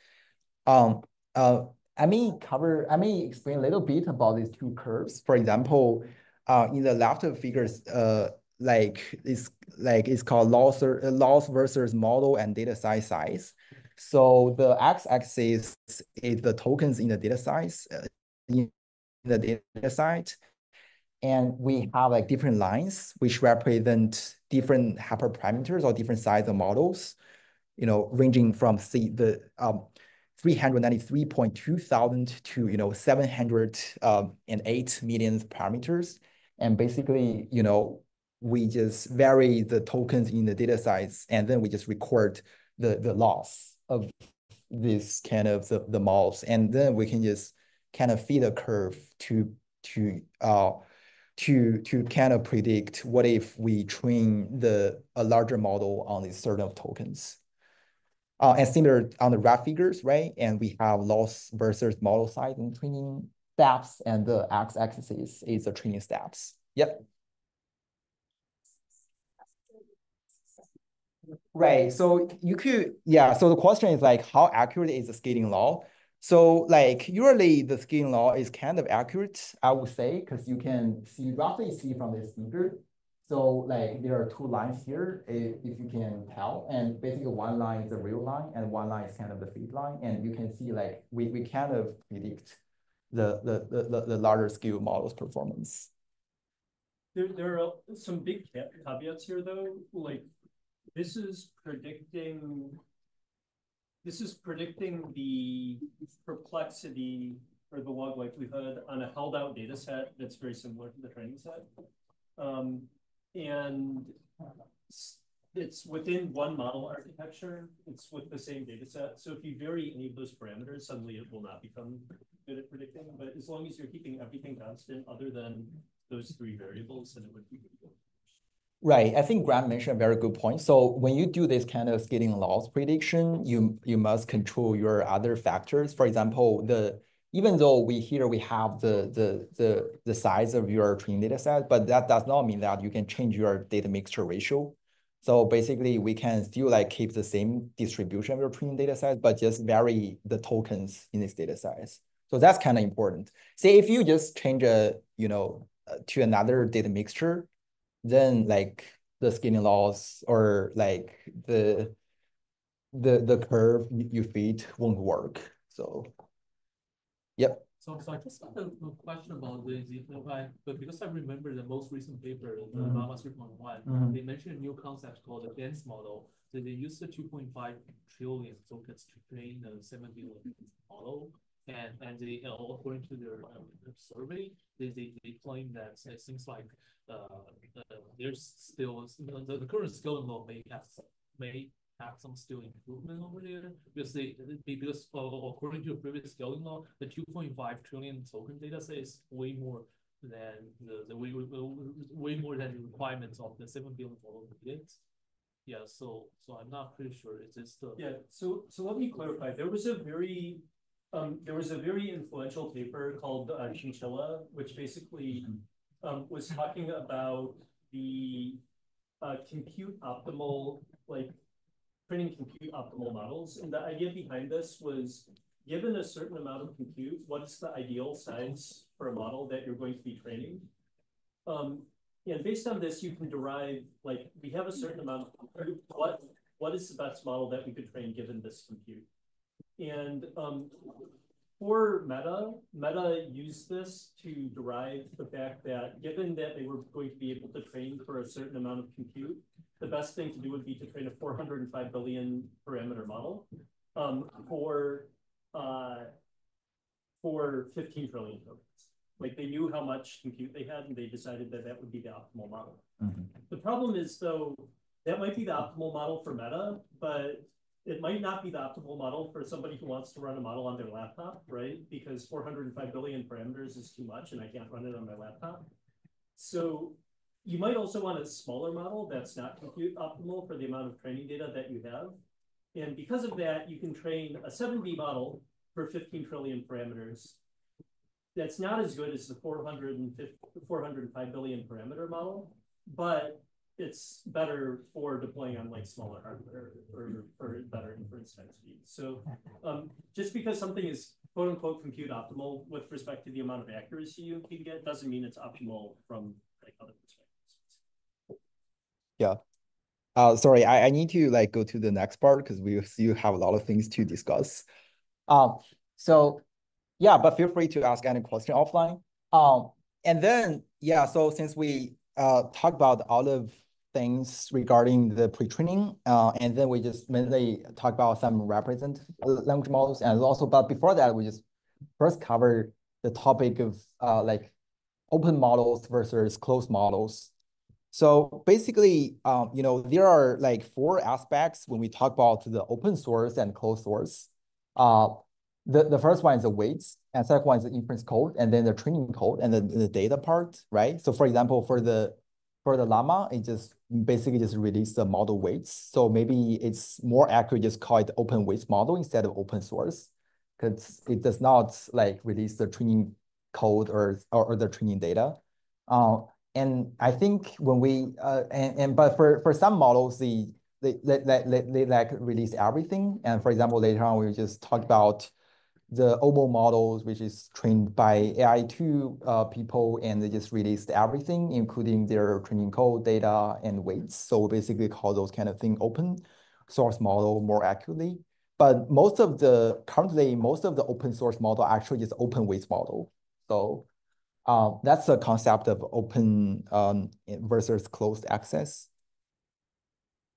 B: Um, uh, I may cover, I may explain a little bit about these two curves. For example, uh, in the left figures, uh, like it's like it's called loss or loss versus model and data size size. So the x-axis is the tokens in the data size uh, in the data site, and we have like different lines which represent different hyperparameters or different size of models, you know, ranging from the um, 393.2 thousand to, you know, 708 um, parameters. And basically, you know, we just vary the tokens in the data size, and then we just record the, the loss of this kind of the, the models. And then we can just kind of feed a curve to, to uh, to to kind of predict what if we train the a larger model on these certain of tokens. Uh, and similar on the graph figures, right? And we have loss versus model size and training steps, and the x-axis is, is the training steps. Yep. Right. So you could, yeah. So the question is like, how accurate is the scaling law? So like usually the scaling law is kind of accurate, I would say, because you can see roughly see from this figure. So like there are two lines here, if, if you can tell, and basically one line is the real line and one line is kind of the feed line. And you can see like we, we kind of predict the, the, the, the larger scale model's performance.
A: There, there are some big caveats here though, like this is predicting this is predicting the perplexity or the log likelihood on a held out data set that's very similar to the training set. Um, and it's within one model architecture. It's with the same data set. So if you vary any of those parameters, suddenly it will not become good at predicting. But as long as you're keeping everything constant other than those three variables, then it would be good.
B: Right. I think Graham mentioned a very good point. So when you do this kind of scaling laws prediction, you you must control your other factors. For example, the even though we here we have the the the the size of your training data set, but that does not mean that you can change your data mixture ratio. So basically, we can still like keep the same distribution of your training data set, but just vary the tokens in this data size. So that's kind of important. Say if you just change a you know to another data mixture, then like the scaling laws or like the the the curve you feed won't work. So yep.
F: So, so I just got a, a question about the Z but because I remember the most recent paper, the mm -hmm. Llama 3.1, mm -hmm. they mentioned a new concept called the dense model. So they used the 2.5 trillion tokens to train the 7 billion model. And, and they, uh, according to their uh, survey, they, they, they claim that it seems like uh, uh, there's still the, the current scaling law may have may have some still improvement over there because they because according to a previous scaling law, the 2.5 trillion token data set is way more than the, the way, way more than the requirements of the 7 billion model needed. Yeah, so so I'm not pretty sure. This the
A: yeah? So so let me clarify. There was a very um there was a very influential paper called uh, Chinchilla, which basically um was talking about the uh, compute optimal like training compute optimal models, and the idea behind this was given a certain amount of compute, what is the ideal size for a model that you're going to be training? Um, and based on this, you can derive, like, we have a certain amount of compute. What, what is the best model that we could train given this compute? And um, for Meta, Meta used this to derive the fact that given that they were going to be able to train for a certain amount of compute, the best thing to do would be to train a 405 billion parameter model um, for uh, for 15 trillion tokens. Like they knew how much compute they had and they decided that that would be the optimal model. Mm -hmm. The problem is though, that might be the optimal model for Meta, but it might not be the optimal model for somebody who wants to run a model on their laptop, right? Because 405 billion parameters is too much and I can't run it on my laptop. So you might also want a smaller model that's not compute optimal for the amount of training data that you have. And because of that, you can train a 7B model for 15 trillion parameters that's not as good as the 405 billion parameter model, but it's better for deploying on like smaller hardware or for better inference time speed. So um, just because something is quote unquote compute optimal with respect to the amount of accuracy you can get doesn't mean it's optimal from like other perspectives.
B: Yeah. Uh, sorry, I, I need to like go to the next part because we still have a lot of things to discuss. Um, so yeah, but feel free to ask any question offline. Um, and then, yeah, so since we uh, talked about all of things regarding the pre-training, uh, and then we just mainly talk about some representative language models, and also, but before that, we just first cover the topic of uh, like open models versus closed models. So basically, um, you know, there are like four aspects when we talk about the open source and closed source. Uh, the, the first one is the weights, and second one is the inference code, and then the training code, and then the data part, right? So for example, for the for the llama, it just basically just release the model weights. So maybe it's more accurate just call it open weights model instead of open source, because it does not like release the training code or or, or the training data. Uh, and I think when we uh, and, and but for for some models, the they, they, they, they like release everything. And for example, later on, we just talk about the OLMo models, which is trained by AI2 uh, people, and they just released everything, including their training code, data, and weights. So we basically call those kind of thing open source model more accurately. But most of the, currently, most of the open source model actually is open weights model. So uh, that's the concept of open um, versus closed access.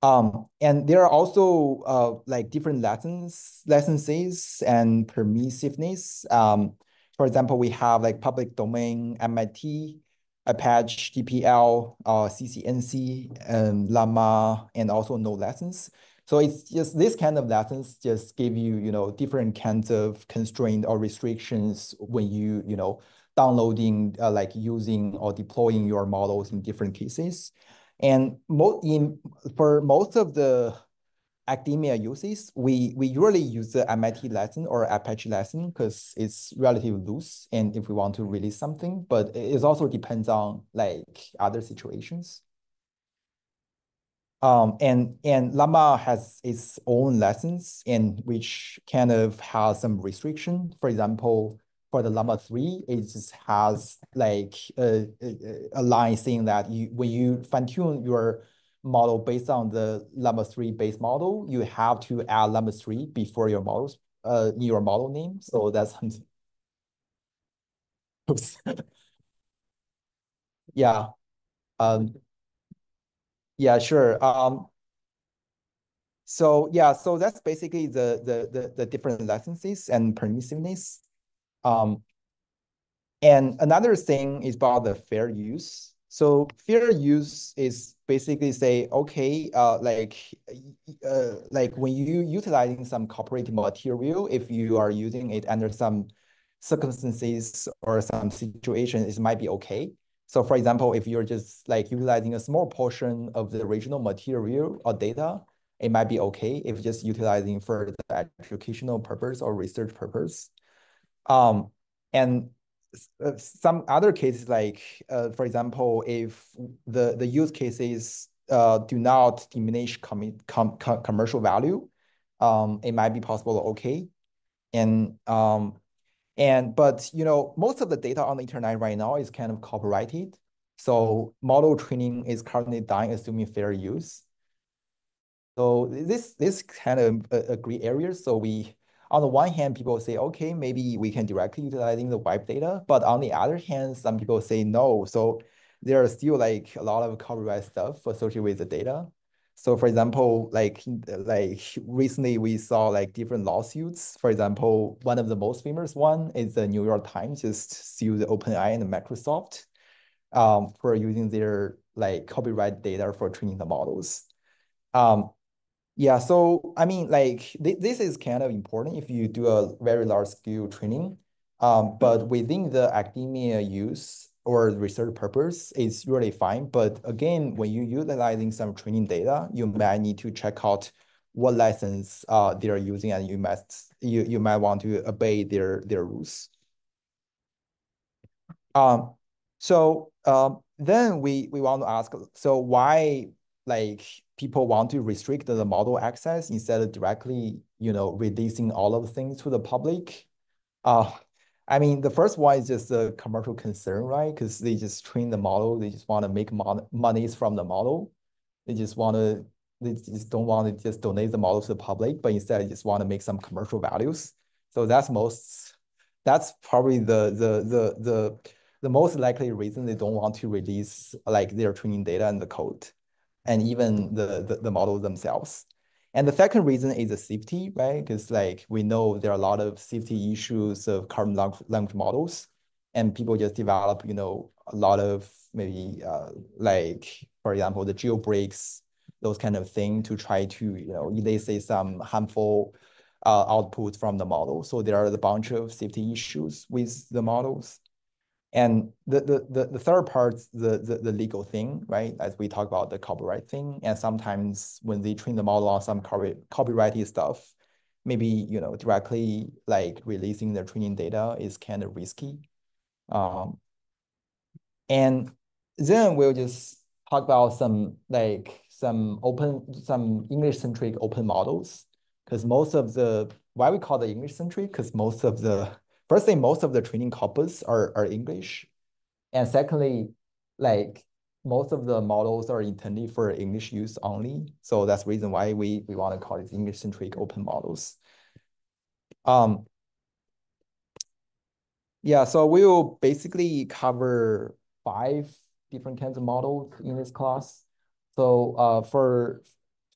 B: Um, and there are also uh, like different lessons, licenses and permissiveness. Um, for example, we have like public domain, MIT, Apache, GPL, uh, CCNC, and Llama, and also no lessons. So it's just this kind of lessons just give you, you know, different kinds of constraint or restrictions when you, you know, downloading, uh, like using or deploying your models in different cases. And mo in for most of the academia uses, we, we usually use the MIT lesson or Apache lesson because it's relatively loose and if we want to release something, but it also depends on like other situations. Um, and, and Llama has its own lessons and which kind of has some restriction. For example, for the Llama 3, it just has like a, a, a line saying that you when you fine tune your model based on the Llama 3 base model, you have to add Llama 3 before your models, uh, your model name. So that's something. Oops. yeah. Um, yeah, sure. Um, so yeah, so that's basically the the the, the different licenses and permissiveness. Um, and another thing is about the fair use. So fair use is basically say, okay, uh, like, uh, like when you utilizing some cooperative material, if you are using it under some circumstances or some situations, it might be okay. So for example, if you're just like utilizing a small portion of the original material or data, it might be okay if just utilizing for the educational purpose or research purpose. Um, and uh, some other cases like, uh, for example, if the, the use cases uh, do not diminish com com commercial value, um, it might be possible, okay. And um, and but you know most of the data on the internet right now is kind of copyrighted, so model training is currently done assuming fair use. So this this kind of a, a gray area. So we on the one hand, people say, okay, maybe we can directly utilizing the web data, but on the other hand, some people say no. So there are still like a lot of copyright stuff associated with the data. So for example, like like recently we saw like different lawsuits. For example, one of the most famous one is the New York Times just sued the OpenAI and Microsoft um, for using their like copyright data for training the models. Um, yeah, so I mean, like th this is kind of important if you do a very large scale training. Um, but within the academia use or research purpose, it's really fine. But again, when you utilizing some training data, you might need to check out what lessons uh they're using, and you must you you might want to obey their their rules. Um, so um, then we we want to ask, so why like people want to restrict the model access instead of directly, you know, releasing all of the things to the public. Uh, I mean, the first one is just a commercial concern, right? Because they just train the model, they just want to make mon monies from the model. They just want to, they just don't want to just donate the model to the public, but instead they just want to make some commercial values. So that's most, that's probably the the the the the most likely reason they don't want to release like their training data and the code and even the, the, the models themselves. And the second reason is the safety, right? Because like we know there are a lot of safety issues of current language models, and people just develop, you know, a lot of maybe uh, like, for example, the jailbreaks, those kind of thing to try to, you know, elicit some harmful uh, output from the model. So there are a bunch of safety issues with the models. And the, the, the, the third part, the, the, the legal thing, right? As we talk about the copyright thing. And sometimes when they train the model on some copy, copyrighty stuff, maybe, you know, directly like releasing the training data is kind of risky. Um, and then we'll just talk about some like some open, some English-centric open models. Because most of the, why we call the English-centric, because most of the firstly, most of the training corpus are, are English. And secondly, like most of the models are intended for English use only. So that's the reason why we, we want to call it English-centric open models. Um, yeah, so we will basically cover five different kinds of models in this class. So uh, for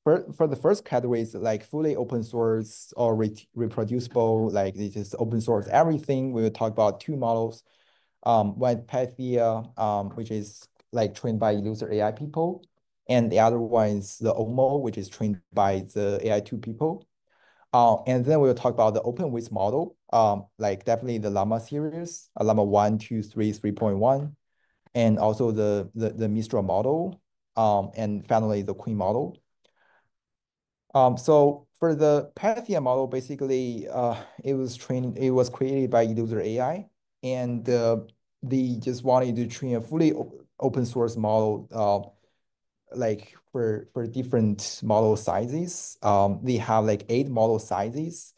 B: for, for the first categories, like fully open source or re reproducible, like this is open source everything, we will talk about two models. Um, one Pythia, um, which is like trained by EleutherAI people, and the other one is the OLMo, which is trained by the AI2 people. Uh, and then we'll talk about the open OpenWISP model, um, like definitely the Llama series, uh, Llama 1, 2, 3, 3.1, and also the, the, the Mistral model, um, and finally the Qwen model. Um, so for the Pythia model, basically, uh, it was trained, it was created by EleutherAI, and uh, they just wanted to train a fully open source model, uh, like for for different model sizes. Um, they have like eight model sizes,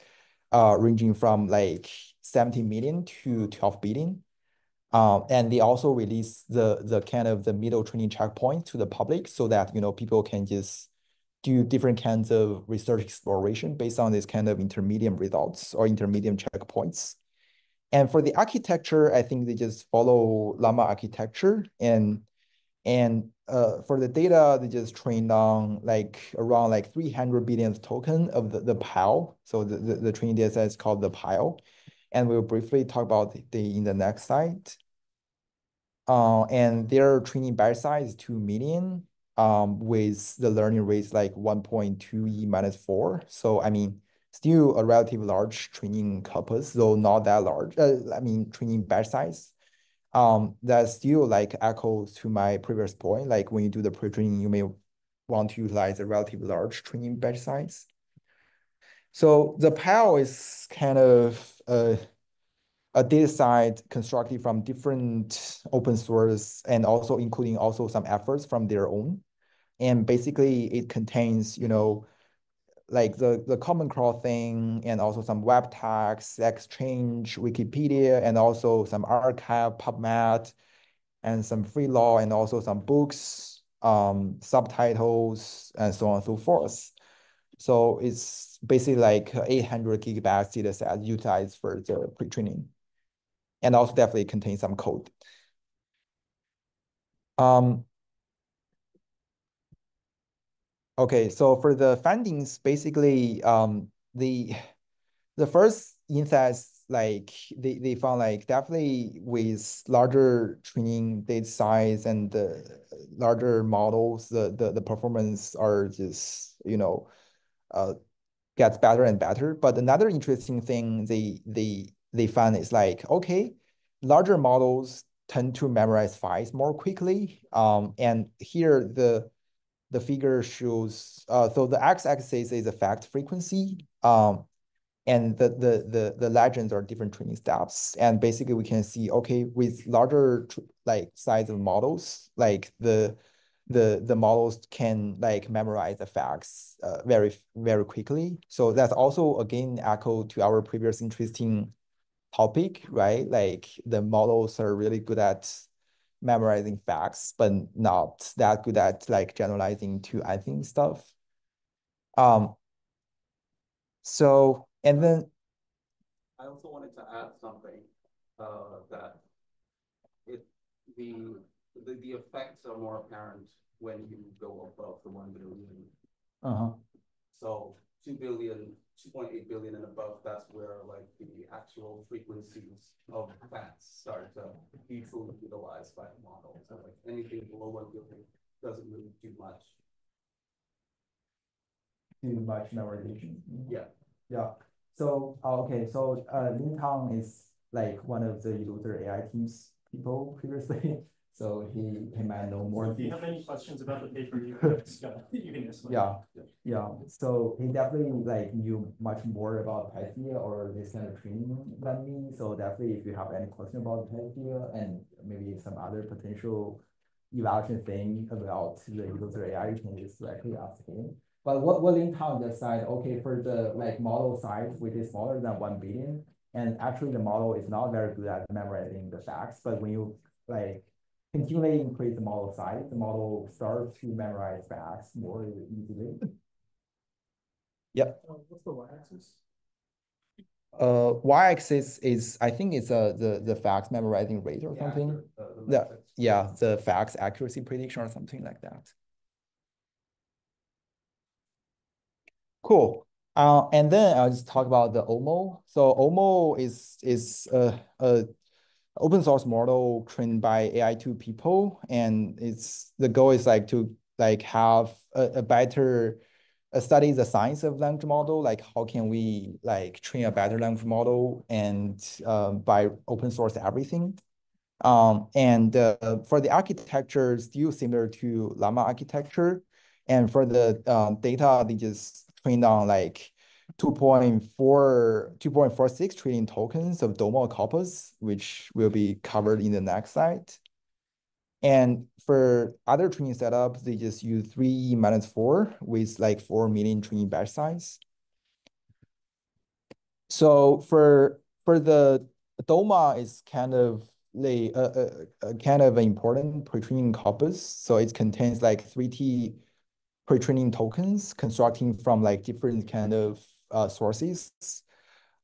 B: uh, ranging from like 70 million to 12 billion. Um, and they also release the the kind of the middle training checkpoint to the public so that you know people can just do different kinds of research exploration based on this kind of intermediate results or intermediate checkpoints. And for the architecture, I think they just follow Llama architecture and and uh, for the data, they just trained on like around like 300 billion token of the, the pile. So the, the, the training data set is called the pile. And we'll briefly talk about the in the next slide. Uh, and their training batch size is 2 million with the learning rates like 1.2 e minus 4. So, I mean, still a relatively large training corpus, though not that large. Uh, I mean, training batch size. Um, that still like echoes to my previous point. Like when you do the pre-training, you may want to utilize a relatively large training batch size. So the PAL is kind of a, a data set constructed from different open source and also including also some efforts from their own. And basically it contains, you know, like the, the common crawl thing and also some web tags, Exchange, Wikipedia, and also some arXiv, PubMed, and some free law, and also some books, um, subtitles, and so on and so forth. So it's basically like 800 gigabytes data set utilized for the pre-training. And also definitely contains some code. Um, Okay, so for the findings, basically, um, the the first insights, like they, they found like definitely with larger training data size and the larger models, the the, the performance are just, you know, uh gets better and better. But another interesting thing they they they found is like, okay, larger models tend to memorize files more quickly. Um, and here the the figure shows, uh, so the x-axis is fact frequency, um, and the, the, the, the legends are different training steps. And basically we can see, okay, with larger like size of models, like the, the, the models can like memorize the facts uh, very, very quickly. So that's also again echo to our previous interesting topic, right? Like the models are really good at memorizing facts, but not that good at like generalizing to anything stuff. Um, so, and then.
D: I also wanted to add something, uh, that it, the, the, the effects are more apparent when you go above the one billion. Uh-huh. So two billion 2.8 billion and above, that's where like the actual frequencies of fats start to be fully utilized by the model. So like anything below 1 billion doesn't really do much.
B: Do much memorization?
D: Yeah.
B: Yeah. So, uh, okay, so uh, Lin Tang is like one of the Eleuther AI teams people previously. So he, he might know more.
C: If you have any questions about the paper, you can you can ask.
B: Yeah, yeah. So he definitely like knew much more about Pythia or this kind of training than me. So definitely if you have any question about Pythia and maybe some other potential evaluation thing about the Eleuther AI, you can just directly ask him. But what, what Lin Tang just said, okay, for the like model size, which is smaller than 1 billion, and actually the model is not very good at memorizing the facts, but when you like continually increase the model size, the model starts to memorize facts more easily. Yep.
C: Uh, what's the y-axis?
B: Uh, y-axis is I think it's uh the the facts memorizing rate or yeah, something. The, the yeah, the facts accuracy prediction or something like that. Cool. Uh, and then I'll just talk about the OLMo. So OLMo is is uh, a open source model trained by AI2 people. And it's the goal is like to like have a, a better uh, study the science of language model, like how can we like train a better language model and um, by open source everything. Um, and uh, for the architecture, still similar to Llama architecture. And for the uh, data, they just trained on like 2.4, 2.46 trillion tokens of Dolma corpus, which will be covered in the next slide. And for other training setups, they just use 3 minus 4 with like 4 million training batch size. So for for the Dolma is kind of like a, a, a kind of an important pre-training corpus. So it contains like 3T pre-training tokens constructing from like different kind of uh, sources,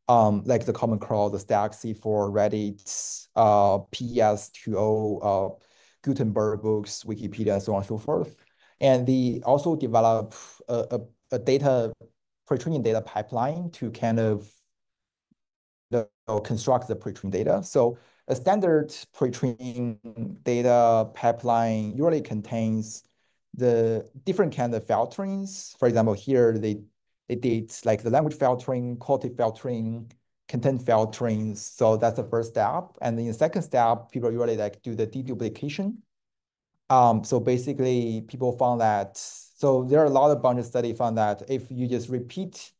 B: um, like the Common Crawl, the Stack, C4, Reddit, uh, PES2O, uh, Gutenberg books, Wikipedia, and so on and so forth. And they also develop a, a, a data pre-training data pipeline to kind of the, construct the pre-training data. So a standard pre-training data pipeline usually contains the different kind of filterings. For example, here they they did like the language filtering, quality filtering, content filtering. So that's the first step. And then the second step, people usually like do the deduplication. Um, so basically people found that, so there are a lot of bunch of study found that if you just repeat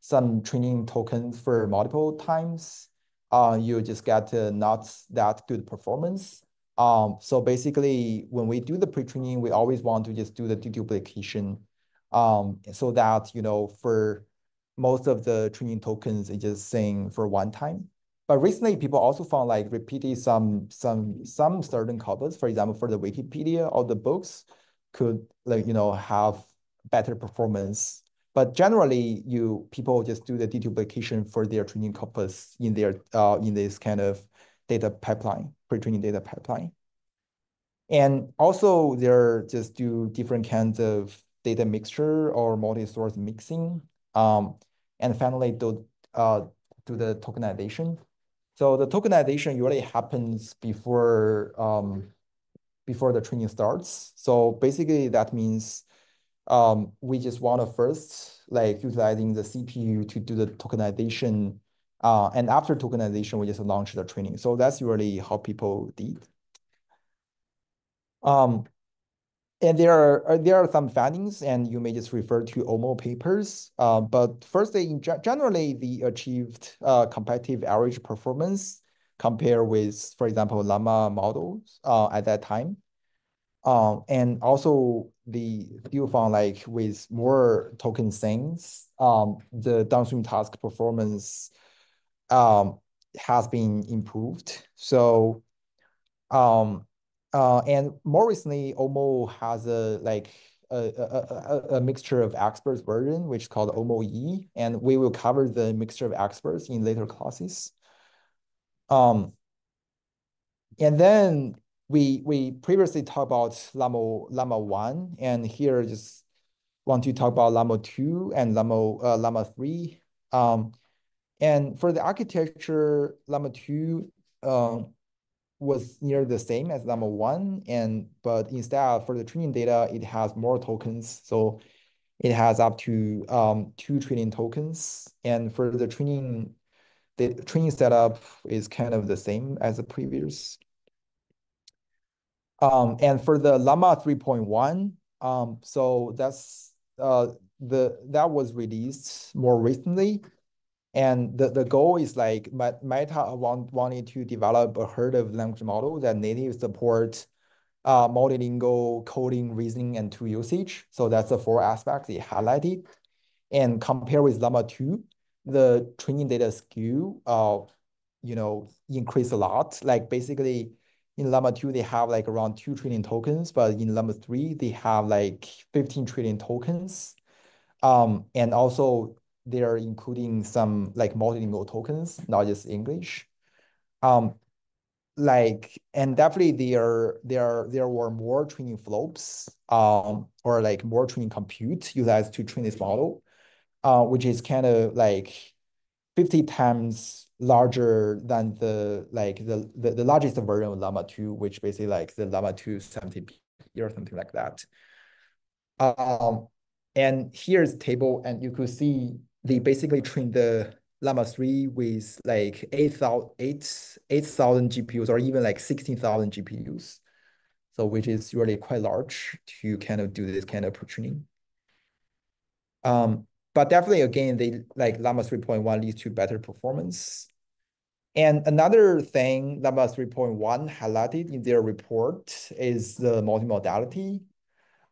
B: some training tokens for multiple times, uh, you just get uh, not that good performance. Um, so basically, when we do the pre-training, we always want to just do the deduplication, um, so that you know for most of the training tokens, it's just saying for one time. But recently, people also found like repeating some some some certain corpus, for example, for the Wikipedia or the books, could like you know have better performance but generally, you people just do the deduplication for their training corpus in their uh, in this kind of data pipeline, pre-training data pipeline. And also, they're just do different kinds of data mixture or multi-source mixing. Um, and finally, do uh do the tokenization. So the tokenization usually happens before um before the training starts. So basically, that means um, we just want to first like utilizing the CPU to do the tokenization. Uh, and after tokenization, we just launch the training. So that's really how people did. Um, and there are uh, there are some findings, and you may just refer to OLMo papers. Uh, but first, they generally they achieved uh, competitive average performance compared with, for example, Llama models uh, at that time. Um, and also the still found like with more token things, um, the downstream task performance um, has been improved. So, um, uh, and more recently, OLMo has a like a, a, a, a mixture of experts version, which is called OMO E, and we will cover the mixture of experts in later classes. Um, and then we we previously talked about Llama Llama one, and here just want to talk about Llama two and Llama uh, Llama three. Um, and for the architecture, Llama two um, was near the same as number one, and but instead for the training data, it has more tokens. So it has up to um, two training tokens, and for the training, the training setup is kind of the same as the previous. Um, and for the Llama 3.1, um, so that's uh, the that was released more recently. And the, the goal is like Meta want, wanted to develop a herd of language model that native support uh, multilingual coding, reasoning, and tool usage. So that's the four aspects they highlighted. And compare with Llama 2, the training data skew, uh, you know, increased a lot. Like basically, in Llama 2, they have like around 2 trillion tokens, but in Llama 3, they have like 15 trillion tokens. Um, and also they're including some like multilingual tokens, not just English. Um, like, and definitely there, there, there were more training flops, um, or like more training compute utilized to train this model, uh, which is kind of like 50 times larger than the like the, the, the largest version of Llama 2, which basically like the Llama 2 70p or something like that. Um, and here's table, and you could see they basically trained the Llama 3 with like 8,000 8, 8, GPUs or even like 16,000 GPUs. So which is really quite large to kind of do this kind of training. Um, but definitely, again, they like Llama 3.1 leads to better performance. And another thing Llama 3.1 highlighted in their report is the multimodality.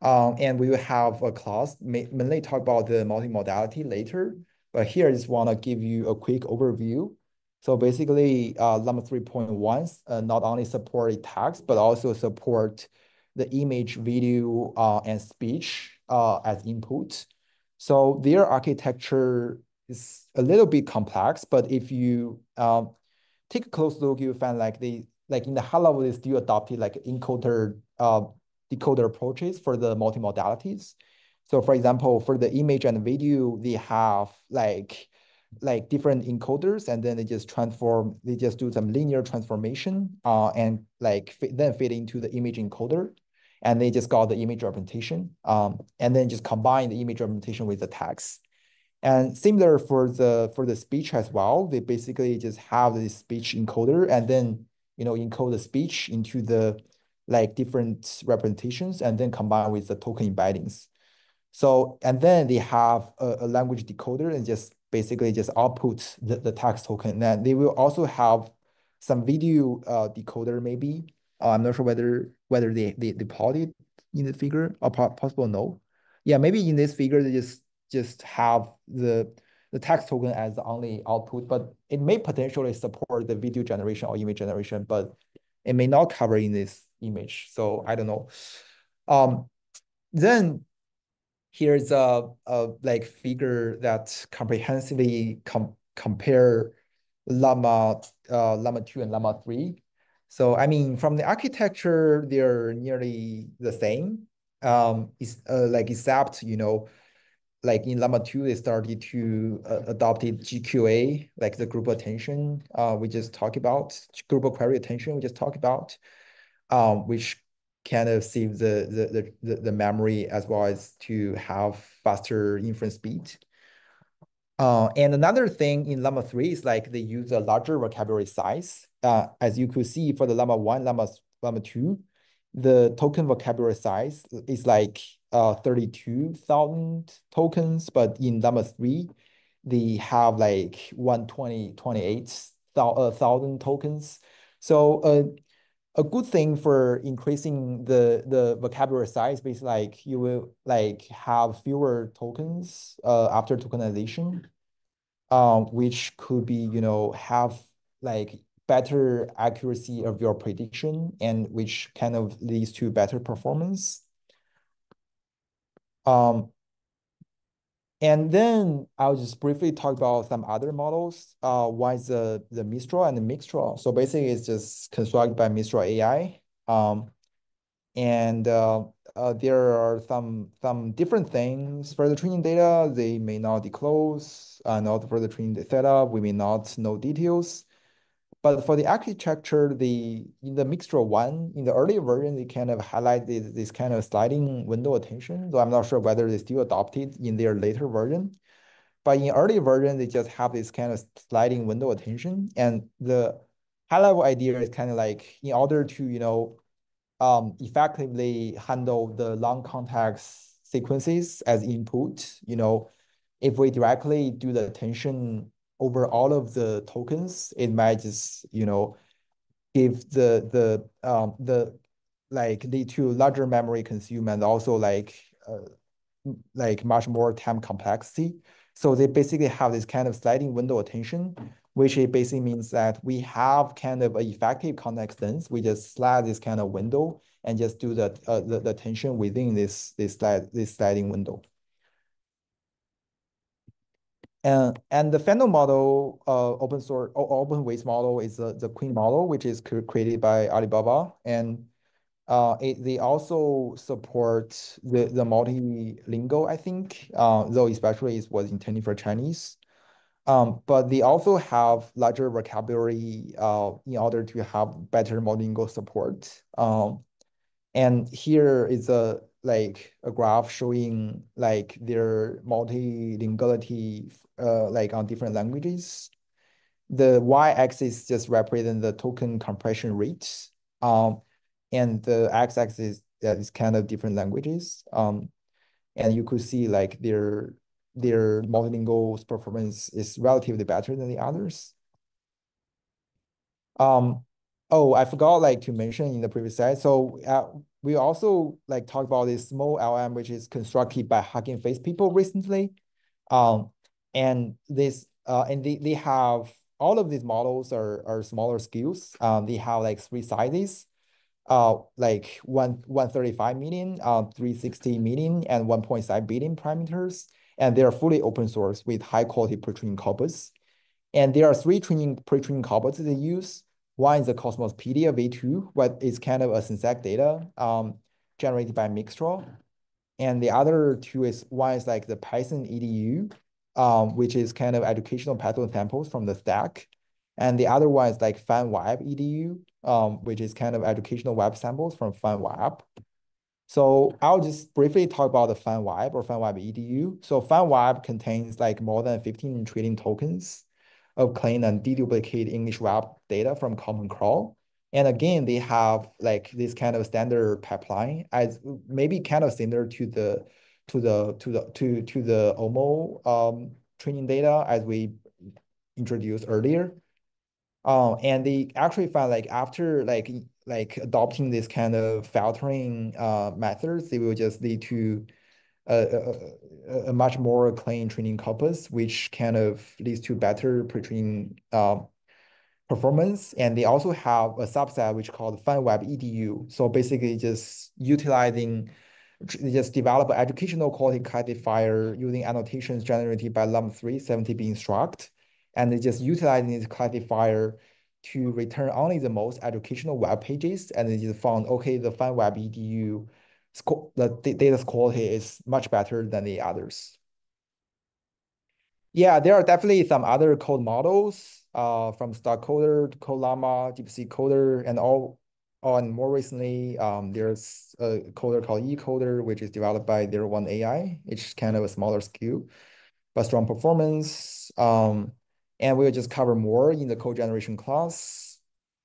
B: Um, and we will have a class mainly talk about the multimodality later. But here I just want to give you a quick overview. So basically, uh, Llama 3.1 uh, not only support text, but also support the image, video, uh, and speech uh, as input. So their architecture is a little bit complex, but if you um, take a close look, you find like they like in the high level, they still adopted like encoder uh, decoder approaches for the multimodalities. So for example, for the image and video, they have like like different encoders and then they just transform, they just do some linear transformation uh, and like then fit into the image encoder. and they just got the image representation, um, and then just combine the image representation with the text. And similar for the for the speech as well, they basically just have the speech encoder and then you know encode the speech into the like different representations and then combine with the token embeddings. So and then they have a, a language decoder and just basically just output the, the text token. Then they will also have some video uh, decoder maybe. Uh, I'm not sure whether whether they, they, they plotted in the figure or possible no. Yeah, maybe in this figure they just just have the the text token as the only output, but it may potentially support the video generation or image generation, but it may not cover in this image. So I don't know. Um, then here's a, a like figure that comprehensively com compare Llama uh, Llama 2 and Llama 3. So I mean, from the architecture, they're nearly the same. Um, it's uh, like except you know like in Llama 2, they started to uh, adopted GQA, like the group attention uh, we just talked about, global query attention we just talked about, um, which kind of save the, the, the, the memory as well as to have faster inference speed. Uh, and another thing in Llama 3 is like they use a larger vocabulary size. Uh, as you could see for the Llama 1, Llama, Llama 2, the token vocabulary size is like uh 32,000 tokens, but in Llama 3, they have like 120, 28,000 uh, tokens. So uh, a good thing for increasing the, the vocabulary size is like you will like have fewer tokens uh, after tokenization, um, which could be, you know, have like better accuracy of your prediction and which kind of leads to better performance. Um, and then I'll just briefly talk about some other models. Uh, one is the, the Mistral and the Mixtral. So basically it's just constructed by Mistral AI. Um, and uh, uh, there are some some different things for the training data. They may not disclose, uh, not for the training setup. We may not know details. But for the architecture, the in the Mixtral one, in the earlier version, they kind of highlighted this, this kind of sliding window attention. So I'm not sure whether they still adopted in their later version. But in early version, they just have this kind of sliding window attention. And the high level idea is kind of like in order to, you know, um, effectively handle the long context sequences as input, you know, if we directly do the attention over all of the tokens, it might just, you know, give the the um the like lead to larger memory consume and also like uh, like much more time complexity. So they basically have this kind of sliding window attention, which it basically means that we have kind of an effective context length. We just slide this kind of window and just do the uh, the, the attention within this this slide this sliding window. And, and the Phantom model, uh, open source, open weights model is the, the Qwen model, which is created by Alibaba. And uh, it, they also support the, the multilingual, I think, uh, though especially it was intended for Chinese. Um, but they also have larger vocabulary uh, in order to have better multilingual support. Um, and here is a like a graph showing like their multilinguality uh, like on different languages. The y-axis just represent the token compression rates. Um, and the x-axis is kind of different languages. Um, and you could see like their their multilingual performance is relatively better than the others. Um, oh, I forgot like to mention in the previous slide. So uh, we also like talk about this SmolLM, which is constructed by Hugging Face people recently. Um, and this uh, and they, they have all of these models are, are smaller scales. Um, they have like three sizes, uh, like one 135 million, uh, 360 million, and 1.5 billion parameters. And they are fully open source with high quality pre-training corpus. And there are three training pre-training corpus they use. One is the Cosmopedia V2, what is kind of a synthetic data um, generated by Mixtral. And the other two is one is like the Python EDU, um, which is kind of educational Python samples from the stack. And the other one is like FineWeb EDU, um, which is kind of educational web samples from FineWeb. So I'll just briefly talk about the FineWeb or FineWeb EDU. So FineWeb contains like more than 15 trillion tokens of clean and deduplicate English web data from Common Crawl. And again, they have like this kind of standard pipeline as maybe kind of similar to the to the to the to to the OMO um, training data as we introduced earlier. Um, and they actually found like after like like adopting this kind of filtering uh, methods, they will just lead to a, a, a much more clean training corpus, which kind of leads to better pre-training um, performance. And they also have a subset which called FineWeb EDU. So basically just utilizing, just develop an educational quality classifier using annotations generated by Llama3 70B instruct. And just utilizing this classifier to return only the most educational web pages. And they just found, okay, the FineWeb EDU, the data quality is much better than the others. Yeah, there are definitely some other code models uh, from Starcoder to CodeLlama, DeepSeek Coder, and all on more recently, um, there's a coder called Yi-Coder, which is developed by Zero One AI. It's kind of a smaller scale, but strong performance. Um, and we'll just cover more in the code generation class.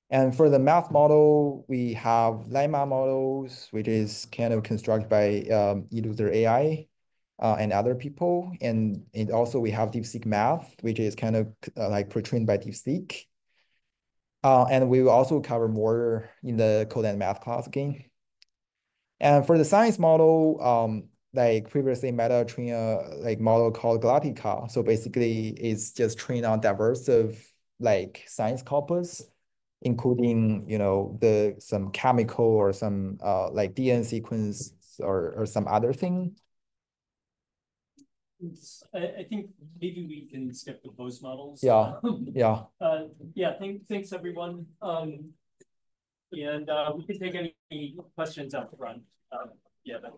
B: And for the math model, we have Llemma models, which is kind of constructed by um, AI uh, and other people. And, and also we have DeepSeek Math, which is kind of uh, like pre-trained by DeepSeek. Uh, and we will also cover more in the code and math class again. And for the science model, um, like previously Meta trained a like model called Galactica. So basically it's just trained on diverse of like science corpus, including, you know, the some chemical or some uh like DNA sequence or or some other thing.
A: I, I think maybe we can skip the post models.
B: Yeah, yeah.
A: Uh, yeah, thank, thanks, everyone. Um, and, uh, we can take any questions up front. Uh, yeah, but.